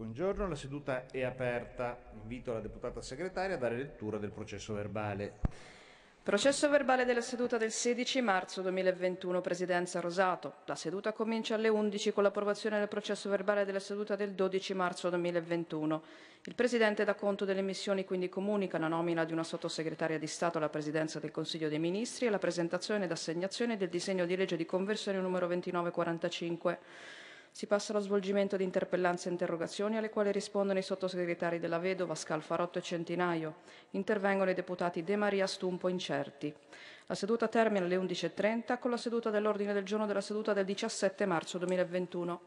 Buongiorno, la seduta è aperta. Invito la deputata segretaria a dare lettura del processo verbale. Processo verbale della seduta del 16 marzo 2021, Presidenza Rosato. La seduta comincia alle 11 con l'approvazione del processo verbale della seduta del 12 marzo 2021. Il Presidente dà conto delle missioni, quindi comunica la nomina di una sottosegretaria di Stato alla Presidenza del Consiglio dei Ministri e la presentazione ed assegnazione del disegno di legge di conversione numero 2945. Si passa allo svolgimento di interpellanze e interrogazioni alle quali rispondono i sottosegretari della Vedova, Scalfarotto e Centinaio. Intervengono i deputati De Maria Stumpo Incerti. La seduta termina alle 11.30 con la seduta dell'ordine del giorno della seduta del 17 marzo 2021.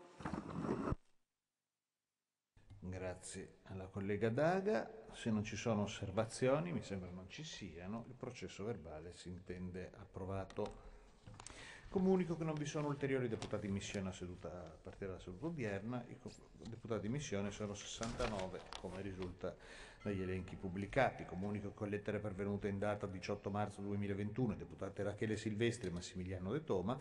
Grazie alla collega Daga. Se non ci sono osservazioni, mi sembra non ci siano, il processo verbale si intende approvato. Comunico che non vi sono ulteriori deputati in missione a, seduta, a partire dalla seduta odierna. I deputati in missione sono 69, come risulta dagli elenchi pubblicati. Comunico che con lettere pervenute in data 18 marzo 2021 i deputati Rachele Silvestri e Massimiliano De Toma,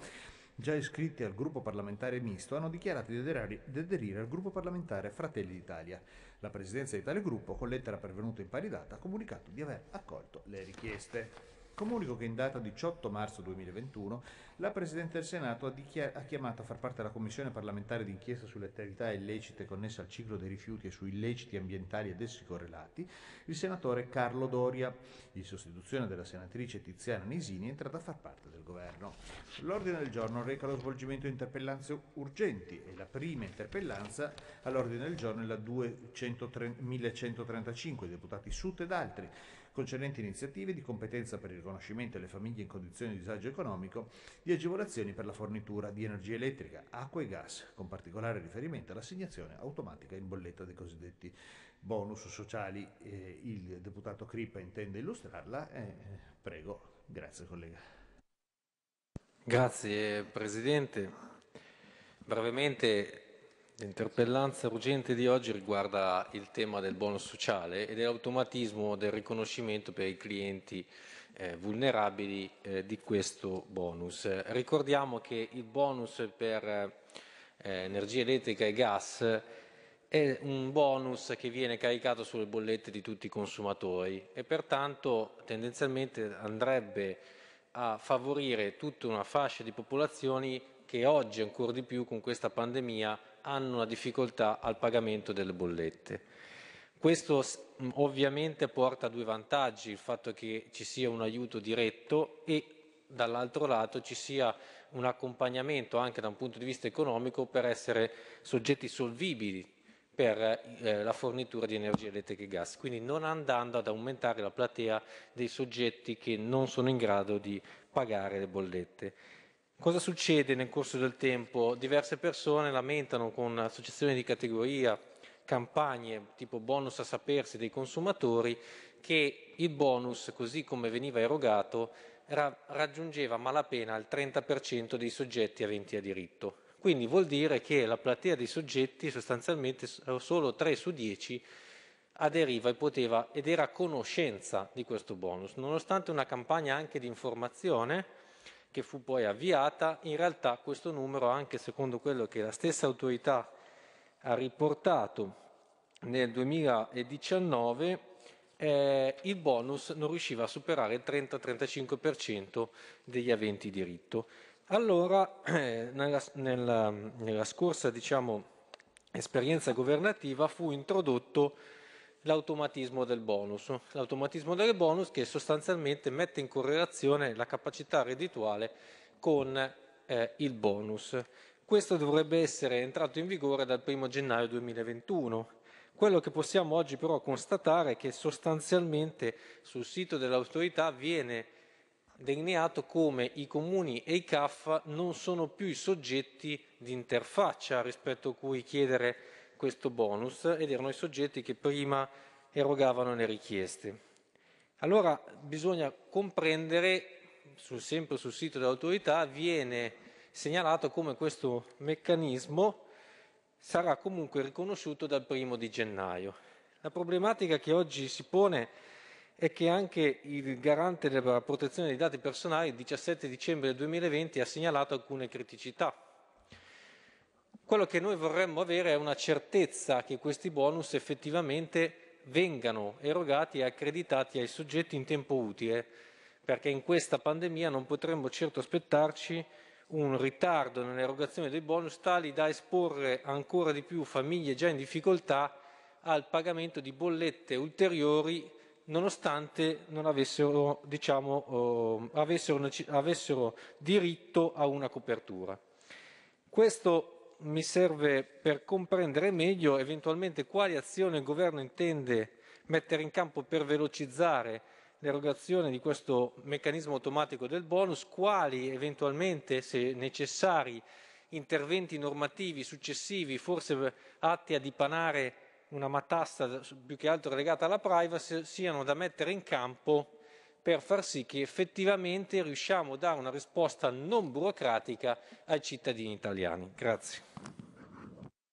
già iscritti al gruppo parlamentare misto, hanno dichiarato di aderire al gruppo parlamentare Fratelli d'Italia. La presidenza di tale gruppo, con lettera pervenuta in pari data, ha comunicato di aver accolto le richieste. Comunico che in data 18 marzo 2021 la Presidente del Senato ha, chiamato a far parte della Commissione parlamentare d'inchiesta sulle attività illecite connesse al ciclo dei rifiuti e su illeciti ambientali ed essi correlati il senatore Carlo Doria, in sostituzione della senatrice Tiziana Nisini, entrata a far parte del Governo. L'ordine del giorno reca lo svolgimento di interpellanze urgenti e la prima interpellanza all'ordine del giorno è la 1135 deputati Sut ed altri concernenti iniziative di competenza per il riconoscimento alle famiglie in condizioni di disagio economico di agevolazioni per la fornitura di energia elettrica, acqua e gas, con particolare riferimento all'assegnazione automatica in bolletta dei cosiddetti bonus sociali. Eh, il deputato Crippa intende illustrarla. Eh, prego, grazie collega. Grazie Presidente. Brevemente L'interpellanza urgente di oggi riguarda il tema del bonus sociale e dell'automatismo del riconoscimento per i clienti eh, vulnerabili eh, di questo bonus. Ricordiamo che il bonus per eh, energia elettrica e gas è un bonus che viene caricato sulle bollette di tutti i consumatori e pertanto tendenzialmente andrebbe a favorire tutta una fascia di popolazioni che oggi ancora di più con questa pandemia hanno una difficoltà al pagamento delle bollette. Questo ovviamente porta a due vantaggi, il fatto che ci sia un aiuto diretto e dall'altro lato ci sia un accompagnamento anche da un punto di vista economico per essere soggetti solvibili per eh, la fornitura di energia elettrica e gas, quindi non andando ad aumentare la platea dei soggetti che non sono in grado di pagare le bollette. Cosa succede nel corso del tempo? Diverse persone lamentano con associazioni di categoria, campagne tipo bonus a sapersi dei consumatori, che il bonus, così come veniva erogato, ra raggiungeva malapena il 30% dei soggetti aventi a diritto. Quindi vuol dire che la platea dei soggetti, sostanzialmente solo 3 su 10, aderiva e poteva ed era a conoscenza di questo bonus, nonostante una campagna anche di informazione che fu poi avviata, in realtà questo numero, anche secondo quello che la stessa autorità ha riportato nel 2019, eh, il bonus non riusciva a superare il 30-35% degli aventi diritto. Allora, eh, nella, nella, nella, scorsa diciamo, esperienza governativa fu introdotto l'automatismo del bonus. L'automatismo del bonus che sostanzialmente mette in correlazione la capacità reddituale con eh, il bonus. Questo dovrebbe essere entrato in vigore dal 1 gennaio 2021. Quello che possiamo oggi però constatare è che sostanzialmente sul sito dell'autorità viene delineato come i comuni e i CAF non sono più i soggetti di interfaccia rispetto a cui chiedere questo bonus ed erano i soggetti che prima erogavano le richieste. Allora bisogna comprendere, sul, sempre sul sito dell'autorità, viene segnalato come questo meccanismo sarà comunque riconosciuto dal primo di gennaio. La problematica che oggi si pone è che anche il garante della protezione dei dati personali il 17 dicembre 2020 ha segnalato alcune criticità quello che noi vorremmo avere è una certezza che questi bonus effettivamente vengano erogati e accreditati ai soggetti in tempo utile, perché in questa pandemia non potremmo certo aspettarci un ritardo nell'erogazione dei bonus tali da esporre ancora di più famiglie già in difficoltà al pagamento di bollette ulteriori nonostante non avessero, diciamo, eh, avessero, avessero diritto a una copertura. Questo mi serve per comprendere meglio eventualmente quali azioni il Governo intende mettere in campo per velocizzare l'erogazione di questo meccanismo automatico del bonus, quali eventualmente, se necessari, interventi normativi successivi, forse atti a dipanare una matassa più che altro legata alla privacy, siano da mettere in campo per far sì che effettivamente riusciamo a dare una risposta non burocratica ai cittadini italiani. Grazie.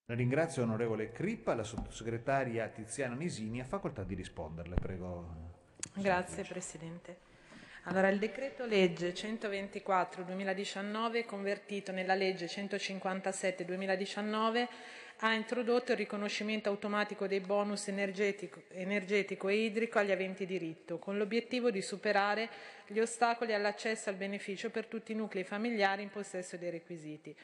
La ringrazio onorevole Crippa, la sottosegretaria Tiziana Nisini ha facoltà di risponderle, prego. Grazie Presidente. Allora, il decreto legge 124-2019, convertito nella legge 157-2019, ha introdotto il riconoscimento automatico dei bonus energetico, energetico, e idrico agli aventi diritto, con l'obiettivo di superare gli ostacoli all'accesso al beneficio per tutti i nuclei familiari in possesso dei requisiti.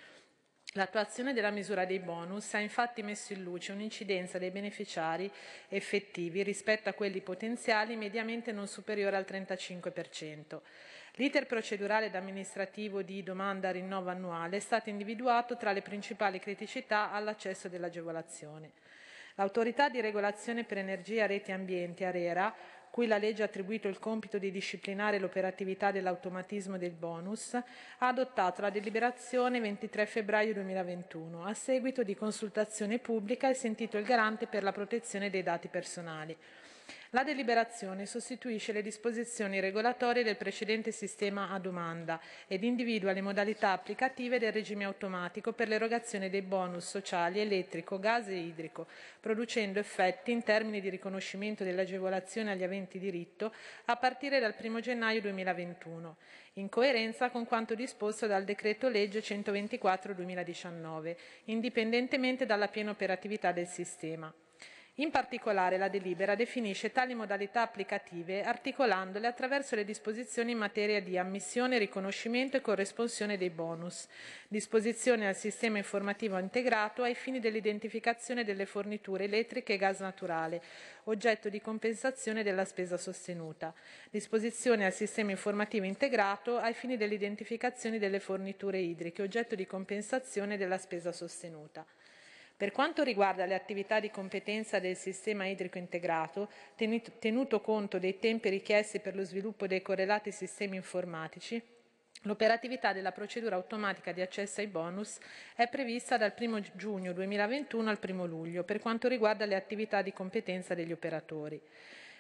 L'attuazione della misura dei bonus ha infatti messo in luce un'incidenza dei beneficiari effettivi rispetto a quelli potenziali mediamente non superiore al 35%. L'iter procedurale ed amministrativo di domanda rinnovo annuale è stato individuato tra le principali criticità all'accesso dell'agevolazione. L'autorità di regolazione per energia, reti e ambiente, ARERA, cui la legge ha attribuito il compito di disciplinare l'operatività dell'automatismo del bonus, ha adottato la deliberazione 23 febbraio 2021 a seguito di consultazione pubblica e sentito il garante per la protezione dei dati personali. La deliberazione sostituisce le disposizioni regolatorie del precedente sistema a domanda ed individua le modalità applicative del regime automatico per l'erogazione dei bonus sociali elettrico, gas e idrico, producendo effetti in termini di riconoscimento dell'agevolazione agli aventi diritto a partire dal 1 gennaio 2021, in coerenza con quanto disposto dal decreto legge 124-2019, indipendentemente dalla piena operatività del sistema. In particolare la delibera definisce tali modalità applicative articolandole attraverso le disposizioni in materia di ammissione, riconoscimento e corresponsione dei bonus, disposizione al sistema informativo integrato ai fini dell'identificazione delle forniture elettriche e gas naturale, oggetto di compensazione della spesa sostenuta, disposizione al sistema informativo integrato ai fini dell'identificazione delle forniture idriche, oggetto di compensazione della spesa sostenuta. Per quanto riguarda le attività di competenza del sistema idrico integrato, tenuto conto dei tempi richiesti per lo sviluppo dei correlati sistemi informatici, L'operatività della procedura automatica di accesso ai bonus è prevista dal 1 giugno 2021 al 1 luglio per quanto riguarda le attività di competenza degli operatori.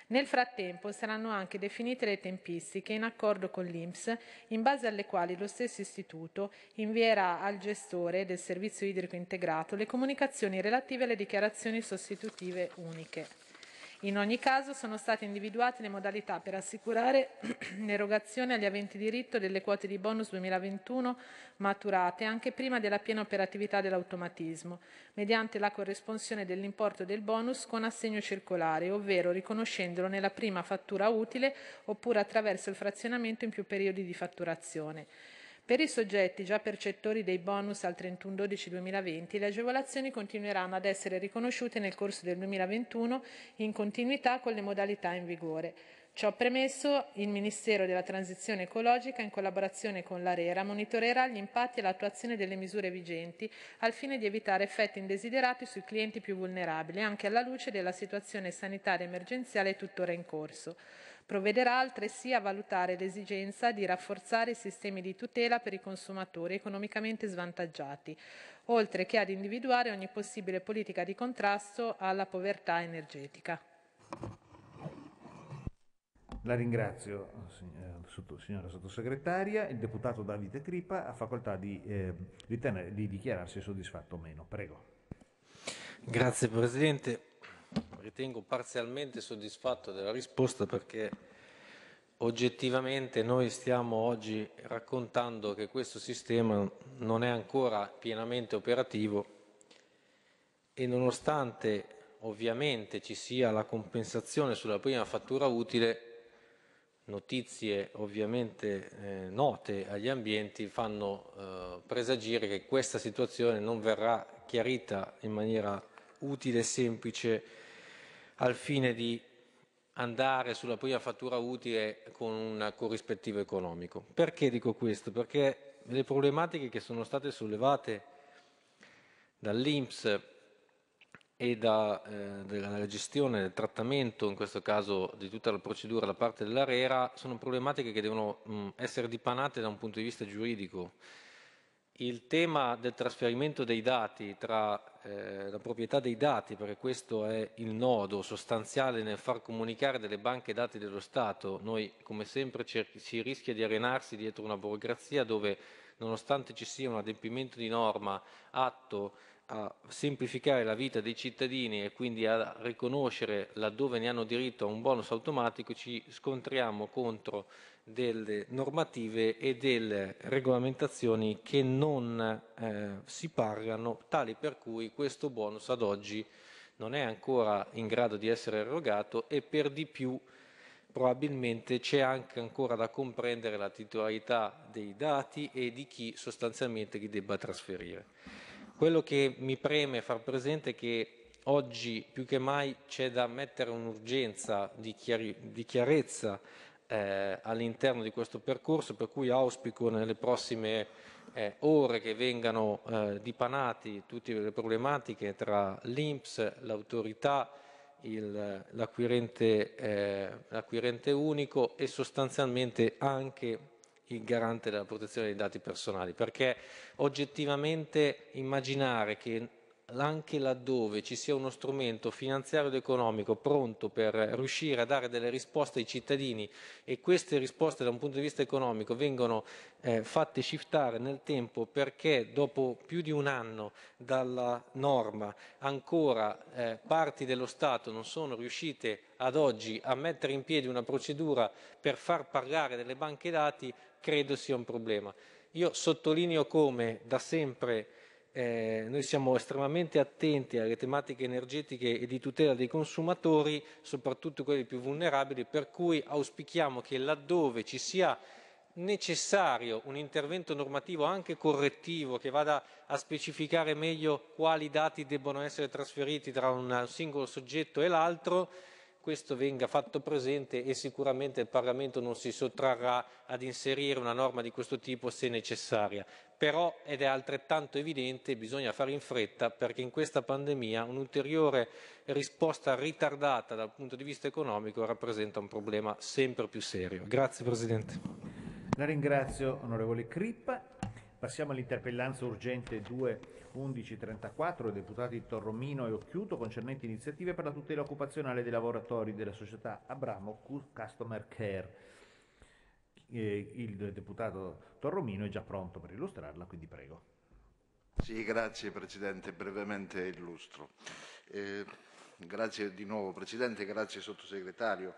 Nel frattempo saranno anche definite le tempistiche in accordo con l'INPS, in base alle quali lo stesso istituto invierà al gestore del servizio idrico integrato le comunicazioni relative alle dichiarazioni sostitutive uniche. In ogni caso sono state individuate le modalità per assicurare l'erogazione agli aventi diritto delle quote di bonus 2021 maturate anche prima della piena operatività dell'automatismo, mediante la corresponsione dell'importo del bonus con assegno circolare, ovvero riconoscendolo nella prima fattura utile oppure attraverso il frazionamento in più periodi di fatturazione. Per i soggetti già percettori dei bonus al 31-12-2020, le agevolazioni continueranno ad essere riconosciute nel corso del 2021 in continuità con le modalità in vigore. Ciò premesso, il Ministero della Transizione Ecologica, in collaborazione con l'ARERA, monitorerà gli impatti e l'attuazione delle misure vigenti al fine di evitare effetti indesiderati sui clienti più vulnerabili, anche alla luce della situazione sanitaria emergenziale tuttora in corso. Provvederà altresì a valutare l'esigenza di rafforzare i sistemi di tutela per i consumatori economicamente svantaggiati, oltre che ad individuare ogni possibile politica di contrasto alla povertà energetica. La ringrazio, signora sottosegretaria. Il deputato Davide Cripa ha facoltà di, eh, ritenere, di dichiararsi soddisfatto o meno. Prego. Grazie Presidente ritengo parzialmente soddisfatto della risposta perché oggettivamente noi stiamo oggi raccontando che questo sistema non è ancora pienamente operativo e nonostante ovviamente ci sia la compensazione sulla prima fattura utile, notizie ovviamente eh, note agli ambienti fanno eh, presagire che questa situazione non verrà chiarita in maniera utile e semplice al fine di andare sulla prima fattura utile con un corrispettivo economico. Perché dico questo? Perché le problematiche che sono state sollevate dall'Inps e da, eh, della gestione del trattamento, in questo caso di tutta la procedura da parte dell'ARERA, sono problematiche che devono mh, essere dipanate da un punto di vista giuridico. Il tema del trasferimento dei dati tra eh, la proprietà dei dati, perché questo è il nodo sostanziale nel far comunicare delle banche dati dello Stato, noi come sempre si rischia di arenarsi dietro una burocrazia dove nonostante ci sia un adempimento di norma atto a semplificare la vita dei cittadini e quindi a riconoscere laddove ne hanno diritto a un bonus automatico, ci scontriamo contro delle normative e delle regolamentazioni che non eh, si pagano, tali per cui questo bonus ad oggi non è ancora in grado di essere erogato e per di più probabilmente c'è anche ancora da comprendere la titolarità dei dati e di chi sostanzialmente li debba trasferire. Quello che mi preme far presente è che oggi più che mai c'è da mettere un'urgenza di, di, chiarezza eh, all'interno di questo percorso, per cui auspico nelle prossime eh, ore che vengano eh, dipanati tutte le problematiche tra l'Inps, l'autorità, l'acquirente, eh, l'acquirente unico e sostanzialmente anche il garante della protezione dei dati personali, perché oggettivamente immaginare che anche laddove ci sia uno strumento finanziario ed economico pronto per riuscire a dare delle risposte ai cittadini e queste risposte da un punto di vista economico vengono eh, fatte shiftare nel tempo perché dopo più di un anno dalla norma ancora eh, parti dello Stato non sono riuscite ad oggi a mettere in piedi una procedura per far pagare delle banche dati credo sia un problema. Io sottolineo come da sempre eh, noi siamo estremamente attenti alle tematiche energetiche e di tutela dei consumatori, soprattutto quelli più vulnerabili, per cui auspichiamo che laddove ci sia necessario un intervento normativo anche correttivo che vada a specificare meglio quali dati debbono essere trasferiti tra un singolo soggetto e l'altro, questo venga fatto presente e sicuramente il Parlamento non si sottrarrà ad inserire una norma di questo tipo se necessaria. Però, ed è altrettanto evidente, bisogna fare in fretta perché in questa pandemia un'ulteriore risposta ritardata dal punto di vista economico rappresenta un problema sempre più serio. Grazie Presidente. La ringrazio, onorevole Crippa. Passiamo all'interpellanza urgente 2 11.34, dei deputati Torromino e Occhiuto, concernenti iniziative per la tutela occupazionale dei lavoratori della società Abramo Customer Care. Eh, il deputato Torromino è già pronto per illustrarla, quindi prego. Sì, grazie Presidente, brevemente illustro. Eh, grazie di nuovo Presidente, grazie Sottosegretario.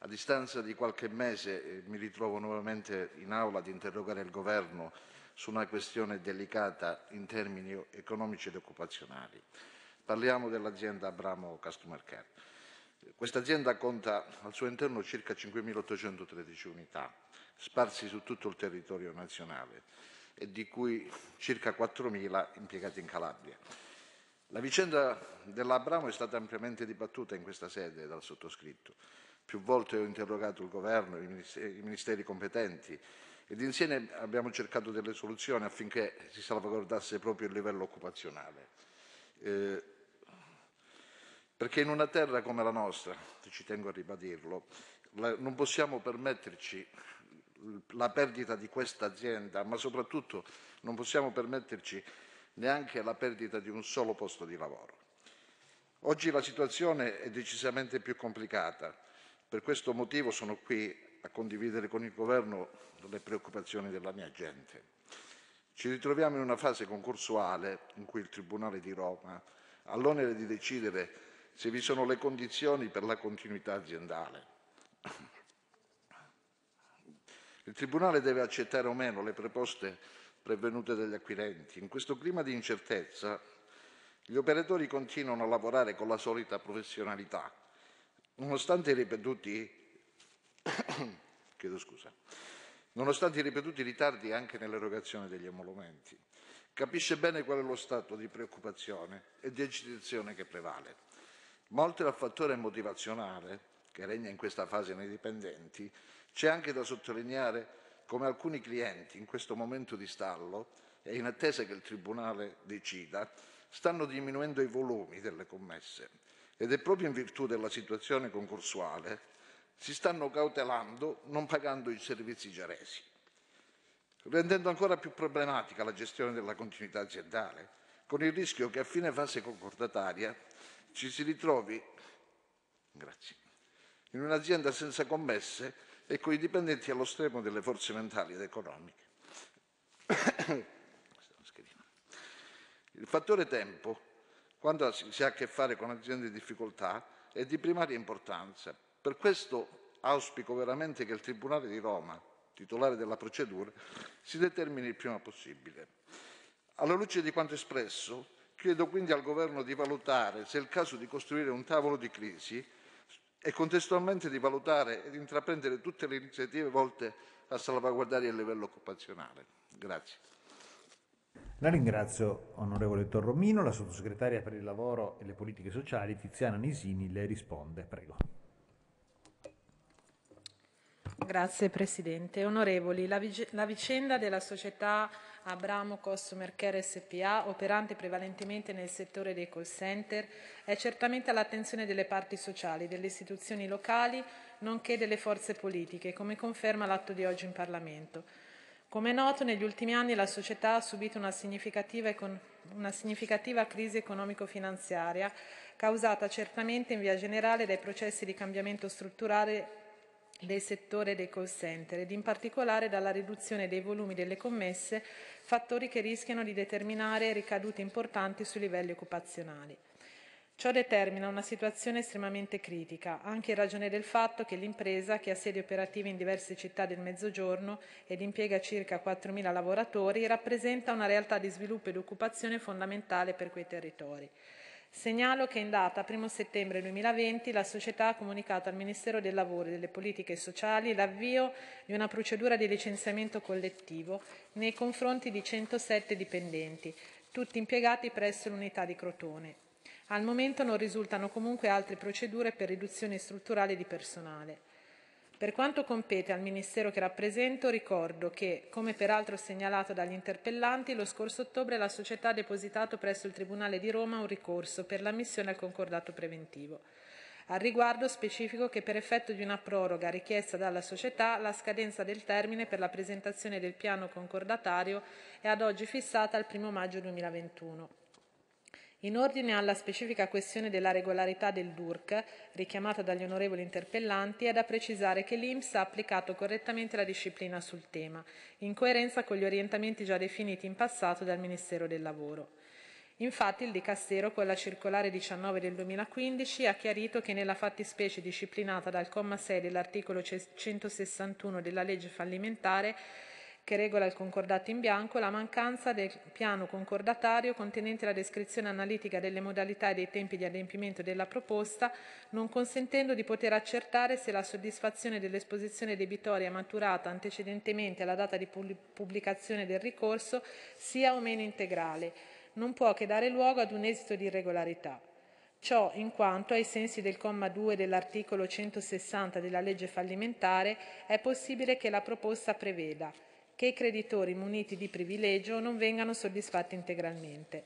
A distanza di qualche mese eh, mi ritrovo nuovamente in aula ad interrogare il Governo su una questione delicata in termini economici ed occupazionali. Parliamo dell'azienda Abramo Customer Care. Questa azienda conta al suo interno circa 5.813 unità, sparsi su tutto il territorio nazionale e di cui circa 4.000 impiegati in Calabria. La vicenda dell'Abramo è stata ampiamente dibattuta in questa sede dal sottoscritto. Più volte ho interrogato il governo, i ministeri, competenti ed insieme abbiamo cercato delle soluzioni affinché si salvaguardasse proprio il livello occupazionale. Eh, perché in una terra come la nostra, ci tengo a ribadirlo, non possiamo permetterci la perdita di questa azienda, ma soprattutto non possiamo permetterci neanche la perdita di un solo posto di lavoro. Oggi la situazione è decisamente più complicata. Per questo motivo sono qui a condividere con il Governo le preoccupazioni della mia gente. Ci ritroviamo in una fase concorsuale in cui il Tribunale di Roma ha l'onere di decidere se vi sono le condizioni per la continuità aziendale. Il Tribunale deve accettare o meno le proposte prevenute dagli acquirenti. In questo clima di incertezza Gli operatori continuano a lavorare con la solita professionalità, nonostante i ripetuti, nonostante i ripetuti ritardi anche nell'erogazione degli emolumenti. Capisce bene qual è lo stato di preoccupazione e di agitazione che prevale. Ma oltre al fattore motivazionale che regna in questa fase nei dipendenti, c'è anche da sottolineare come alcuni clienti in questo momento di stallo e in attesa che il Tribunale decida, stanno diminuendo i volumi delle commesse ed è proprio in virtù della situazione concorsuale si stanno cautelando non pagando i servizi già resi, rendendo ancora più problematica la gestione della continuità aziendale, con il rischio che a fine fase concordataria ci si ritrovi grazie, in un'azienda senza commesse e con i dipendenti allo stremo delle forze mentali ed economiche. Il fattore tempo, quando si ha a che fare con aziende in difficoltà, è di primaria importanza. Per questo auspico veramente che il Tribunale di Roma, titolare della procedura, si determini il prima possibile. Alla luce di quanto espresso, chiedo quindi al Governo di valutare se è il caso di costruire un tavolo di crisi e contestualmente di valutare ed intraprendere tutte le iniziative volte a salvaguardare il livello occupazionale. Grazie. La ringrazio, onorevole Torromino. La sottosegretaria per il lavoro e le politiche sociali, Tiziana Nisini, le risponde. Prego. Grazie Presidente. Onorevoli, la, vic- la vicenda della società Abramo Customer Care SPA, operante prevalentemente nel settore dei call center, è certamente all'attenzione delle parti sociali, delle istituzioni locali, nonché delle forze politiche, come conferma l'atto di oggi in Parlamento. Come è noto, negli ultimi anni la società ha subito una significativa, una significativa crisi economico-finanziaria, causata certamente in via generale dai processi di cambiamento strutturale del settore dei call center ed in particolare dalla riduzione dei volumi delle commesse, fattori che rischiano di determinare ricadute importanti sui livelli occupazionali. Ciò determina una situazione estremamente critica, anche in ragione del fatto che l'impresa, che ha sedi operative in diverse città del Mezzogiorno ed impiega circa 4.000 lavoratori, rappresenta una realtà di sviluppo ed occupazione fondamentale per quei territori. Segnalo che in data 1 settembre 2020 la società ha comunicato al Ministero del Lavoro e delle Politiche Sociali l'avvio di una procedura di licenziamento collettivo nei confronti di 107 dipendenti, tutti impiegati presso l'unità di Crotone. Al momento non risultano comunque altre procedure per riduzione strutturale di personale. Per quanto compete al Ministero che rappresento, ricordo che, come peraltro segnalato dagli interpellanti, lo scorso ottobre la società ha depositato presso il Tribunale di Roma un ricorso per l'ammissione al concordato preventivo. Al riguardo specifico che per effetto di una proroga richiesta dalla società la scadenza del termine per la presentazione del piano concordatario è ad oggi fissata al 1 maggio 2021. In ordine alla specifica questione della regolarità del DURC, richiamata dagli onorevoli interpellanti, è da precisare che l'INPS ha applicato correttamente la disciplina sul tema, in coerenza con gli orientamenti già definiti in passato dal Ministero del Lavoro. Infatti il Dicastero, con la circolare 19 del 2015, ha chiarito che nella fattispecie disciplinata dal comma 6 dell'articolo 161 della legge fallimentare che regola il concordato in bianco, la mancanza del piano concordatario contenente la descrizione analitica delle modalità e dei tempi di adempimento della proposta, non consentendo di poter accertare se la soddisfazione dell'esposizione debitoria maturata antecedentemente alla data di pubblicazione del ricorso sia o meno integrale, non può che dare luogo ad un esito di irregolarità. Ciò in quanto, ai sensi del comma 2 dell'articolo 160 della legge fallimentare, è possibile che la proposta preveda che i creditori muniti di privilegio non vengano soddisfatti integralmente.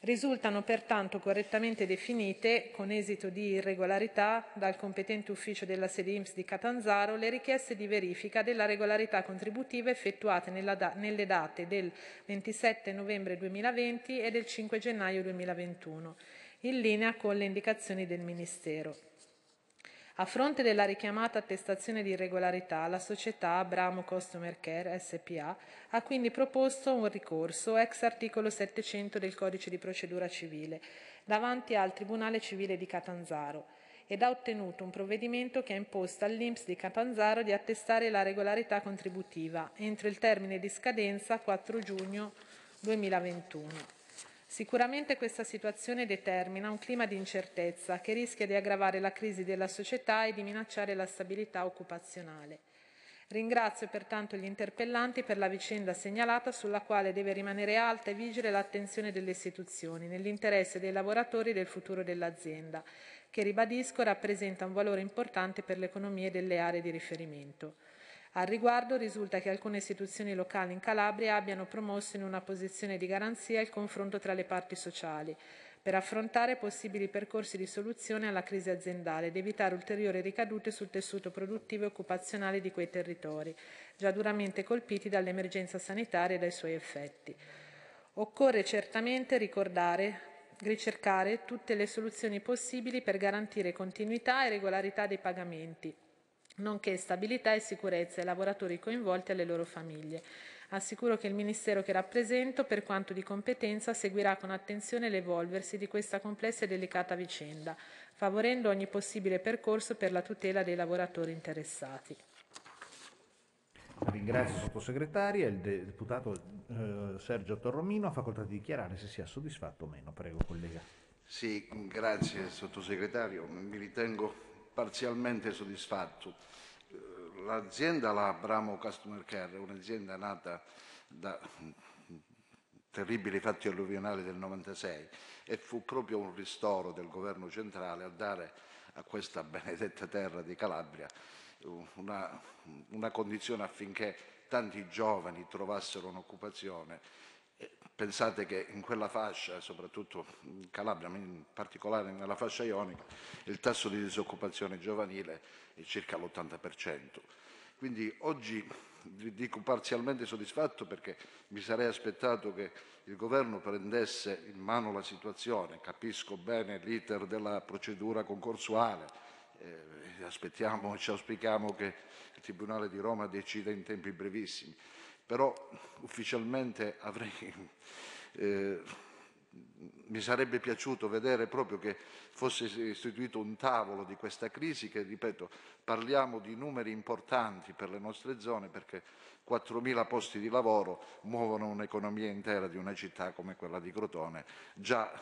Risultano pertanto correttamente definite, con esito di irregolarità, dal competente ufficio della sede IMSS di Catanzaro le richieste di verifica della regolarità contributiva effettuate da nelle date del 27 novembre 2020 e del 5 gennaio 2021, in linea con le indicazioni del Ministero. A fronte della richiamata attestazione di irregolarità, la società Abramo Customer Care SPA ha quindi proposto un ricorso ex articolo 700 del Codice di procedura civile davanti al Tribunale Civile di Catanzaro ed ha ottenuto un provvedimento che ha imposto all'Inps di Catanzaro di attestare la regolarità contributiva entro il termine di scadenza 4 giugno 2021. Sicuramente questa situazione determina un clima di incertezza che rischia di aggravare la crisi della società e di minacciare la stabilità occupazionale. Ringrazio pertanto gli interpellanti per la vicenda segnalata sulla quale deve rimanere alta e vigile l'attenzione delle istituzioni nell'interesse dei lavoratori e del futuro dell'azienda, che ribadisco rappresenta un valore importante per l'economia delle aree di riferimento. Al riguardo risulta che alcune istituzioni locali in Calabria abbiano promosso in una posizione di garanzia il confronto tra le parti sociali, per affrontare possibili percorsi di soluzione alla crisi aziendale ed evitare ulteriori ricadute sul tessuto produttivo e occupazionale di quei territori, già duramente colpiti dall'emergenza sanitaria e dai suoi effetti. Occorre certamente ricordare ricercare tutte le soluzioni possibili per garantire continuità e regolarità dei pagamenti, nonché stabilità e sicurezza ai lavoratori coinvolti e alle loro famiglie Assicuro che il Ministero che rappresento, per quanto di competenza, seguirà con attenzione l'evolversi di questa complessa e delicata vicenda, favorendo ogni possibile percorso per la tutela dei lavoratori interessati. Ringrazio il sottosegretaria. Il deputato eh, Sergio Torromino ha facoltà di dichiarare se sia soddisfatto o meno. Prego, collega. Sì, grazie sottosegretario. Mi ritengo parzialmente soddisfatto l'azienda, la Bramo Customer Care, è un'azienda nata da terribili fatti alluvionali del 96 e fu proprio un ristoro del governo centrale a dare a questa benedetta terra di Calabria una, una condizione affinché tanti giovani trovassero un'occupazione. Pensate che in quella fascia, soprattutto in Calabria, in particolare nella fascia ionica, il tasso di disoccupazione giovanile è circa l'80%. Quindi oggi dico parzialmente soddisfatto perché mi sarei aspettato che il Governo prendesse in mano la situazione, capisco bene l'iter della procedura concorsuale, eh, aspettiamo, ci auspichiamo che il Tribunale di Roma decida in tempi brevissimi, però ufficialmente avrei eh, mi sarebbe piaciuto vedere proprio che fosse istituito un tavolo di questa crisi che, ripeto, parliamo di numeri importanti per le nostre zone perché 4.000 posti di lavoro muovono un'economia intera di una città come quella di Crotone, già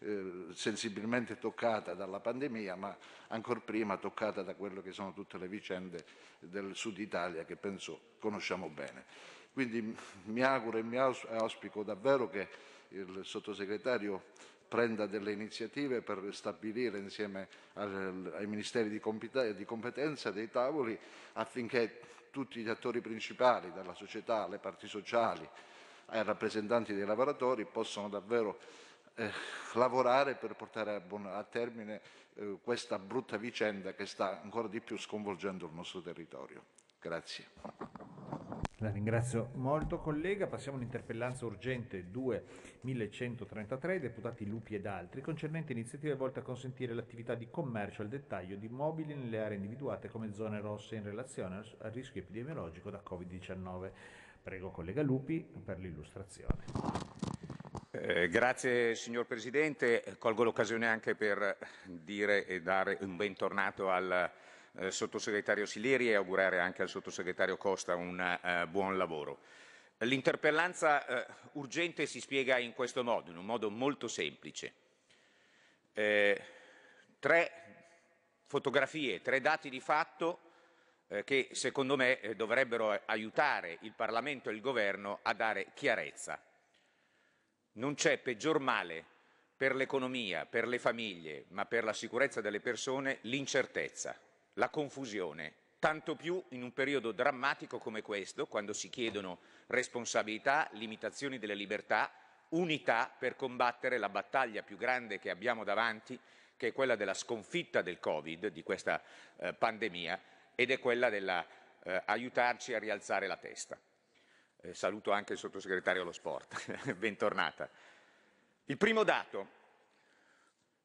eh, sensibilmente toccata dalla pandemia, ma ancora prima toccata da quello che sono tutte le vicende del sud Italia che penso conosciamo bene. Quindi mi auguro e mi auspico davvero che il sottosegretario prenda delle iniziative per stabilire insieme ai ministeri di competenza dei tavoli affinché tutti gli attori principali, dalla società alle parti sociali, ai rappresentanti dei lavoratori, possano davvero eh, lavorare per portare a, buon, a termine eh, questa brutta vicenda che sta ancora di più sconvolgendo il nostro territorio. Grazie. La ringrazio molto collega. Passiamo all'interpellanza urgente 2133, deputati Lupi ed altri, concernente iniziative volte a consentire l'attività di commercio al dettaglio di mobili nelle aree individuate come zone rosse in relazione al rischio epidemiologico da Covid-19. Prego collega Lupi per l'illustrazione. Eh, grazie signor Presidente, colgo l'occasione anche per dire e dare un bentornato al eh, sottosegretario Sileri e augurare anche al sottosegretario Costa un eh, buon lavoro. L'interpellanza eh, urgente si spiega in questo modo, in un modo molto semplice. Eh, tre fotografie, tre dati di fatto eh, che secondo me eh, dovrebbero aiutare il Parlamento e il Governo a dare chiarezza. Non c'è peggior male per l'economia, per le famiglie, ma per la sicurezza delle persone l'incertezza la confusione, tanto più in un periodo drammatico come questo, quando si chiedono responsabilità, limitazioni delle libertà, unità per combattere la battaglia più grande che abbiamo davanti, che è quella della sconfitta del Covid, di questa eh, pandemia, ed è quella dell'aiutarci eh, a rialzare la testa. Eh, saluto anche il sottosegretario allo sport, bentornata. Il primo dato,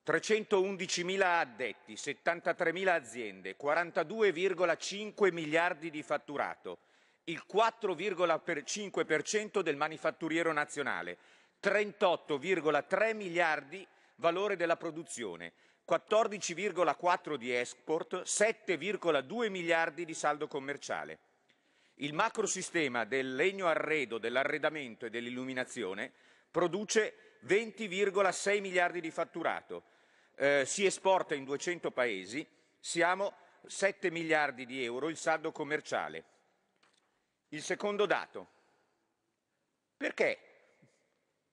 311.000 addetti, 73.000 aziende, 42,5 miliardi di fatturato, il 4,5% del manifatturiero nazionale, 38,3 miliardi valore della produzione, 14,4 di export, 7,2 miliardi di saldo commerciale. Il macrosistema del legno arredo, dell'arredamento e dell'illuminazione produce 20,6 miliardi di fatturato, eh, si esporta in 200 paesi, siamo 7 miliardi di euro il saldo commerciale. Il secondo dato, perché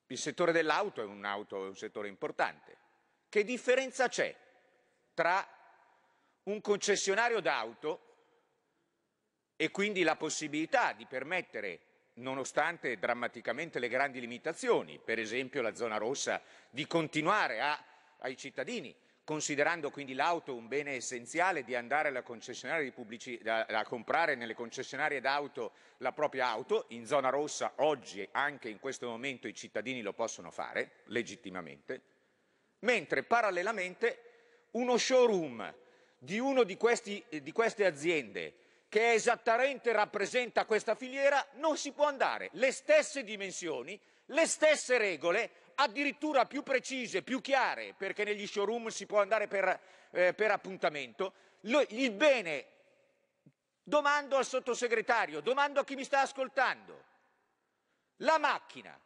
il settore dell'auto è è un settore importante. Che differenza c'è tra un concessionario d'auto e quindi la possibilità di permettere, nonostante drammaticamente le grandi limitazioni, per esempio la zona rossa, di continuare a, ai cittadini considerando quindi l'auto un bene essenziale di andare pubblici, a, a comprare nelle concessionarie d'auto la propria auto, in zona rossa oggi anche in questo momento i cittadini lo possono fare legittimamente, mentre parallelamente uno showroom di una di, di queste aziende che esattamente rappresenta questa filiera non si può andare, le stesse dimensioni, le stesse regole, addirittura più precise, più chiare, perché negli showroom si può andare per, eh, per appuntamento, Lo, il bene, domando al sottosegretario, domando a chi mi sta ascoltando, la macchina,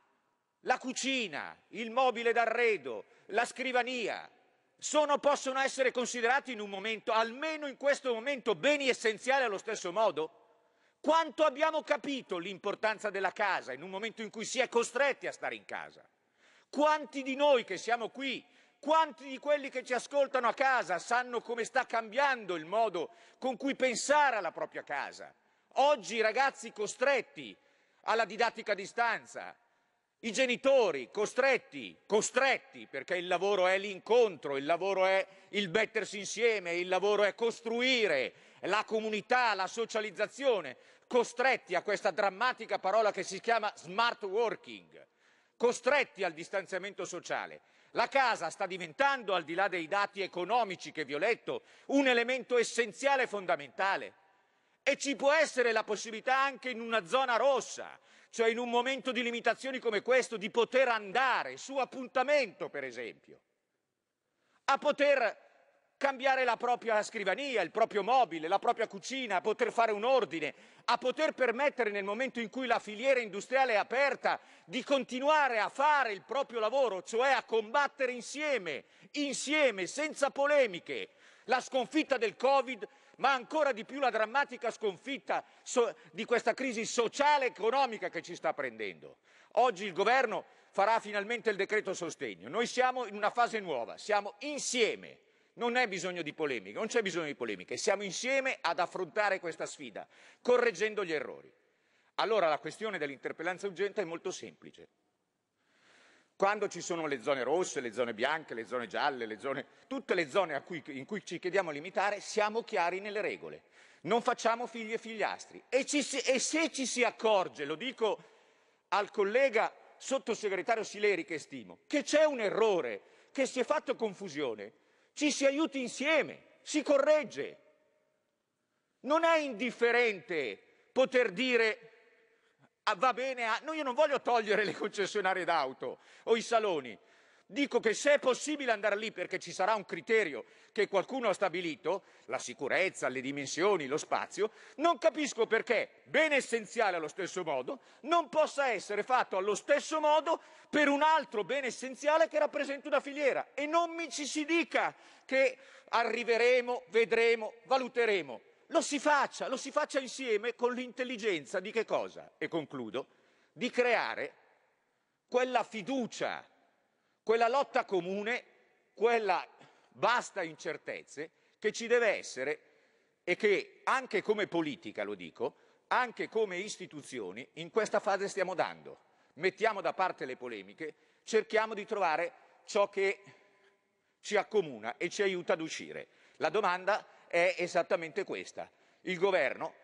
la cucina, il mobile d'arredo, la scrivania, sono, possono essere considerati in un momento, almeno in questo momento, beni essenziali allo stesso modo? Quanto abbiamo capito l'importanza della casa in un momento in cui si è costretti a stare in casa? Quanti di noi che siamo qui, quanti di quelli che ci ascoltano a casa sanno come sta cambiando il modo con cui pensare alla propria casa? Oggi i ragazzi costretti alla didattica a distanza, i genitori costretti, costretti, perché il lavoro è l'incontro, il lavoro è il mettersi insieme, il lavoro è costruire la comunità, la socializzazione, costretti a questa drammatica parola che si chiama smart working costretti al distanziamento sociale. La casa sta diventando, al di là dei dati economici che vi ho letto, un elemento essenziale e fondamentale. E ci può essere la possibilità anche in una zona rossa, cioè in un momento di limitazioni come questo, di poter andare su appuntamento, per esempio, a poter cambiare la propria scrivania, il proprio mobile, la propria cucina, a poter fare un ordine, a poter permettere nel momento in cui la filiera industriale è aperta di continuare a fare il proprio lavoro, cioè a combattere insieme, insieme, senza polemiche, la sconfitta del Covid, ma ancora di più la drammatica sconfitta di questa crisi sociale e economica che ci sta prendendo. Oggi il governo farà finalmente il decreto sostegno. Noi siamo in una fase nuova, siamo insieme non è bisogno di polemiche, non c'è bisogno di polemiche, siamo insieme ad affrontare questa sfida, correggendo gli errori. Allora la questione dell'interpellanza urgente è molto semplice. Quando ci sono le zone rosse, le zone bianche, le zone gialle, le zone, tutte le zone cui, in cui ci chiediamo di limitare, siamo chiari nelle regole. Non facciamo figli e figliastri. E, ci, e se ci si accorge, lo dico al collega sottosegretario Sileri che stimo, che c'è un errore, che si è fatto confusione, ci si aiuti insieme, si corregge. Non è indifferente poter dire ah, va bene, ah, no, io non voglio togliere le concessionarie d'auto o i saloni, Dico che se è possibile andare lì perché ci sarà un criterio che qualcuno ha stabilito, la sicurezza, le dimensioni, lo spazio, non capisco perché, bene essenziale allo stesso modo, non possa essere fatto allo stesso modo per un altro bene essenziale che rappresenta una filiera. E non mi ci si dica che arriveremo, vedremo, valuteremo. Lo si faccia, lo si faccia insieme con l'intelligenza di che cosa? E concludo, di creare quella fiducia quella lotta comune, quella basta incertezze che ci deve essere e che anche come politica, lo dico, anche come istituzioni, in questa fase stiamo dando. Mettiamo da parte le polemiche, cerchiamo di trovare ciò che ci accomuna e ci aiuta ad uscire. La domanda è esattamente questa. Il governo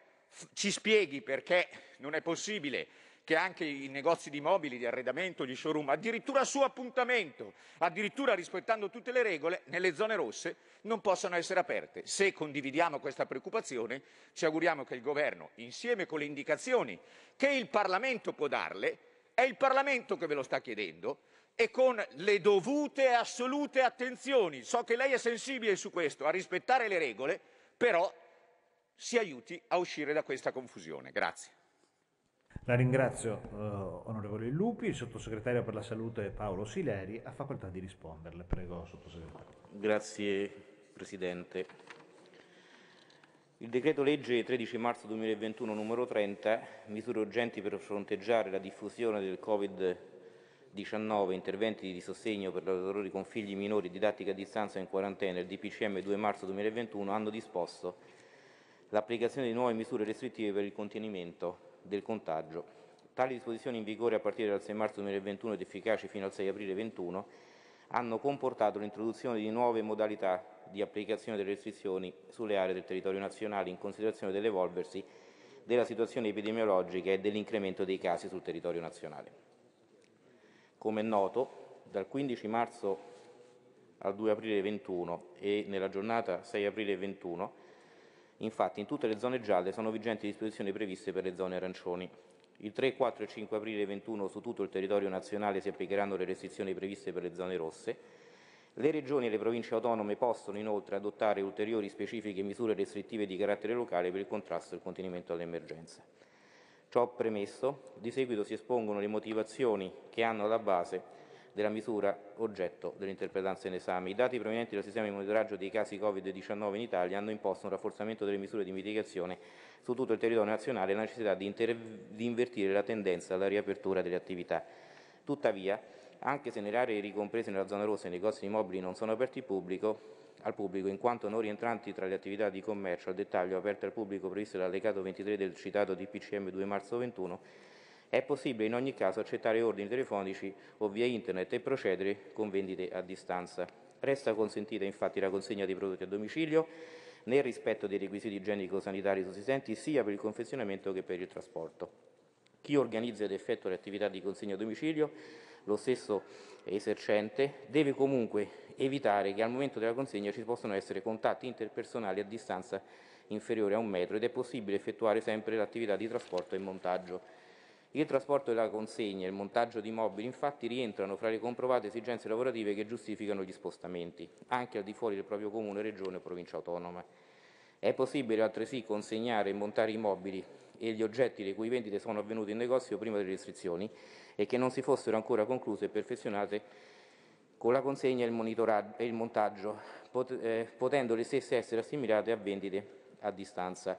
ci spieghi perché non è possibile che anche i negozi di mobili, di arredamento, gli showroom, addirittura su appuntamento, addirittura rispettando tutte le regole, nelle zone rosse non possano essere aperte. Se condividiamo questa preoccupazione, ci auguriamo che il Governo, insieme con le indicazioni che il Parlamento può darle, è il Parlamento che ve lo sta chiedendo, e con le dovute e assolute attenzioni, so che lei è sensibile su questo, a rispettare le regole, però si aiuti a uscire da questa confusione. Grazie. La ringrazio, eh, onorevole Lupi. Il sottosegretario per la salute Paolo Sileri ha facoltà di risponderle. Prego, sottosegretario. Grazie, Presidente. Il decreto legge 13 marzo 2021 numero 30, misure urgenti per fronteggiare la diffusione del Covid-19, interventi di sostegno per lavoratori con figli minori, didattica a distanza in quarantena, il DPCM 2 marzo 2021 hanno disposto l'applicazione di nuove misure restrittive per il contenimento del contagio. Tali disposizioni in vigore a partire dal 6 marzo 2021 ed efficaci fino al 6 aprile 2021 hanno comportato l'introduzione di nuove modalità di applicazione delle restrizioni sulle aree del territorio nazionale in considerazione dell'evolversi della situazione epidemiologica e dell'incremento dei casi sul territorio nazionale. Come è noto, dal 15 marzo al 2 aprile 2021 e nella giornata 6 aprile 2021 Infatti in tutte le zone gialle sono vigenti disposizioni previste per le zone arancioni. Il 3, 4 e 5 aprile 21 su tutto il territorio nazionale si applicheranno le restrizioni previste per le zone rosse. Le regioni e le province autonome possono inoltre adottare ulteriori specifiche misure restrittive di carattere locale per il contrasto e il contenimento dell'emergenza. Ciò premesso, di seguito si espongono le motivazioni che hanno alla base della misura oggetto dell'interpellanza in esame. I dati provenienti dal sistema di monitoraggio dei casi Covid-19 in Italia hanno imposto un rafforzamento delle misure di mitigazione su tutto il territorio nazionale e la necessità di, di invertire la tendenza alla riapertura delle attività. Tuttavia, anche se nelle aree ricomprese nella zona rossa i negozi di mobili non sono aperti pubblico, al pubblico, in quanto non rientranti tra le attività di commercio al dettaglio aperte al pubblico previste dall'allegato 23 del citato DPCM 2 marzo 21, è possibile in ogni caso accettare ordini telefonici o via internet e procedere con vendite a distanza. Resta consentita infatti la consegna dei prodotti a domicilio nel rispetto dei requisiti igienico-sanitari sussistenti sia per il confezionamento che per il trasporto. Chi organizza ed effettua le attività di consegna a domicilio, lo stesso esercente, deve comunque evitare che al momento della consegna ci possano essere contatti interpersonali a distanza inferiore a un metro ed è possibile effettuare sempre l'attività di trasporto e montaggio. Il trasporto e la consegna e il montaggio di mobili infatti rientrano fra le comprovate esigenze lavorative che giustificano gli spostamenti, anche al di fuori del proprio comune, regione o provincia autonoma. È possibile altresì consegnare e montare i mobili e gli oggetti le cui vendite sono avvenute in negozio prima delle restrizioni e che non si fossero ancora concluse e perfezionate con la consegna e il montaggio, eh, potendo le stesse essere assimilate a vendite a distanza.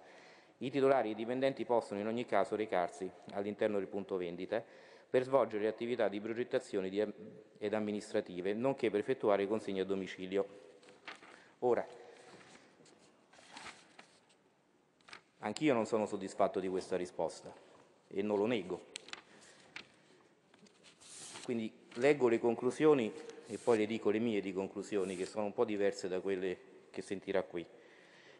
I titolari e i dipendenti possono in ogni caso recarsi all'interno del punto vendita per svolgere attività di progettazione ed amministrative, nonché per effettuare consegne a domicilio. Ora, anch'io non sono soddisfatto di questa risposta e non lo nego. Quindi leggo le conclusioni e poi le dico le mie di conclusioni, che sono un po' diverse da quelle che sentirà qui.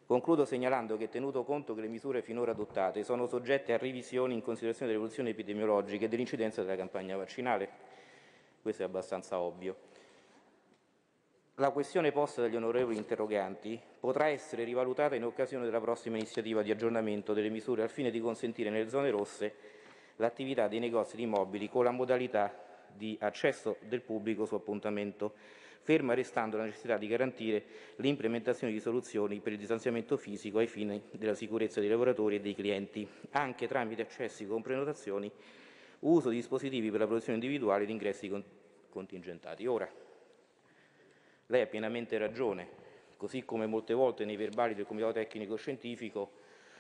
Concludo segnalando che, tenuto conto che le misure finora adottate sono soggette a revisioni in considerazione dell'evoluzione epidemiologica e dell'incidenza della campagna vaccinale, questo è abbastanza ovvio. La questione posta dagli onorevoli interroganti potrà essere rivalutata in occasione della prossima iniziativa di aggiornamento delle misure al fine di consentire nelle zone rosse l'attività dei negozi di mobili con la modalità di accesso del pubblico su appuntamento ferma restando la necessità di garantire l'implementazione di soluzioni per il distanziamento fisico ai fini della sicurezza dei lavoratori e dei clienti, anche tramite accessi con prenotazioni, uso di dispositivi per la produzione individuale di ingressi contingentati. Ora, lei ha pienamente ragione, così come molte volte nei verbali del Comitato Tecnico Scientifico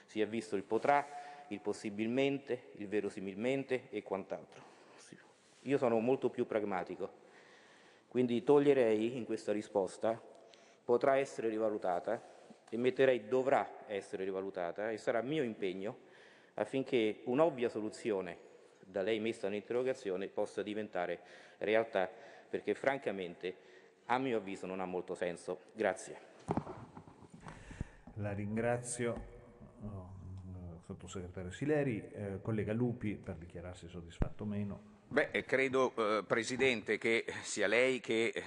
si è visto il potrà, il possibilmente, il verosimilmente e quant'altro. Io sono molto più pragmatico quindi toglierei in questa risposta potrà essere rivalutata e metterei dovrà essere rivalutata e sarà mio impegno affinché un'ovvia soluzione da lei messa nell'interrogazione possa diventare realtà perché francamente a mio avviso non ha molto senso. Grazie. La ringrazio sottosegretario Sileri, eh, collega Lupi per dichiararsi soddisfatto o meno. Beh, eh, credo, eh, Presidente, che sia lei che eh,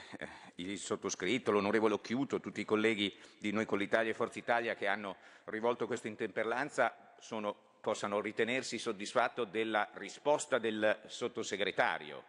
il sottoscritto, l'onorevole Occhiuto, tutti i colleghi di Noi con l'Italia e Forza Italia che hanno rivolto questa interpellanza sono, possano ritenersi soddisfatto della risposta del sottosegretario,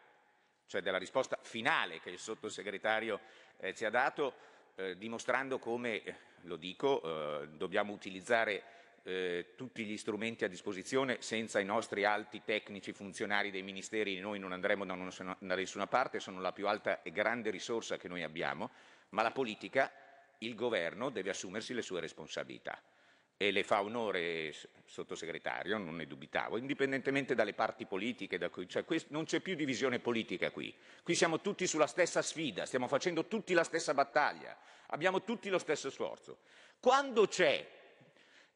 cioè della risposta finale che il sottosegretario eh, ci ha dato, eh, dimostrando come, lo dico, eh, dobbiamo utilizzare eh, tutti gli strumenti a disposizione, senza i nostri alti tecnici funzionari dei ministeri noi non andremo da, nessuna, da nessuna parte, sono la più alta e grande risorsa che noi abbiamo, ma la politica, il governo deve assumersi le sue responsabilità e le fa onore sottosegretario, non ne dubitavo, indipendentemente dalle parti politiche, da cui, cioè, non c'è più divisione politica qui, qui siamo tutti sulla stessa sfida, stiamo facendo tutti la stessa battaglia, abbiamo tutti lo stesso sforzo. Quando c'è,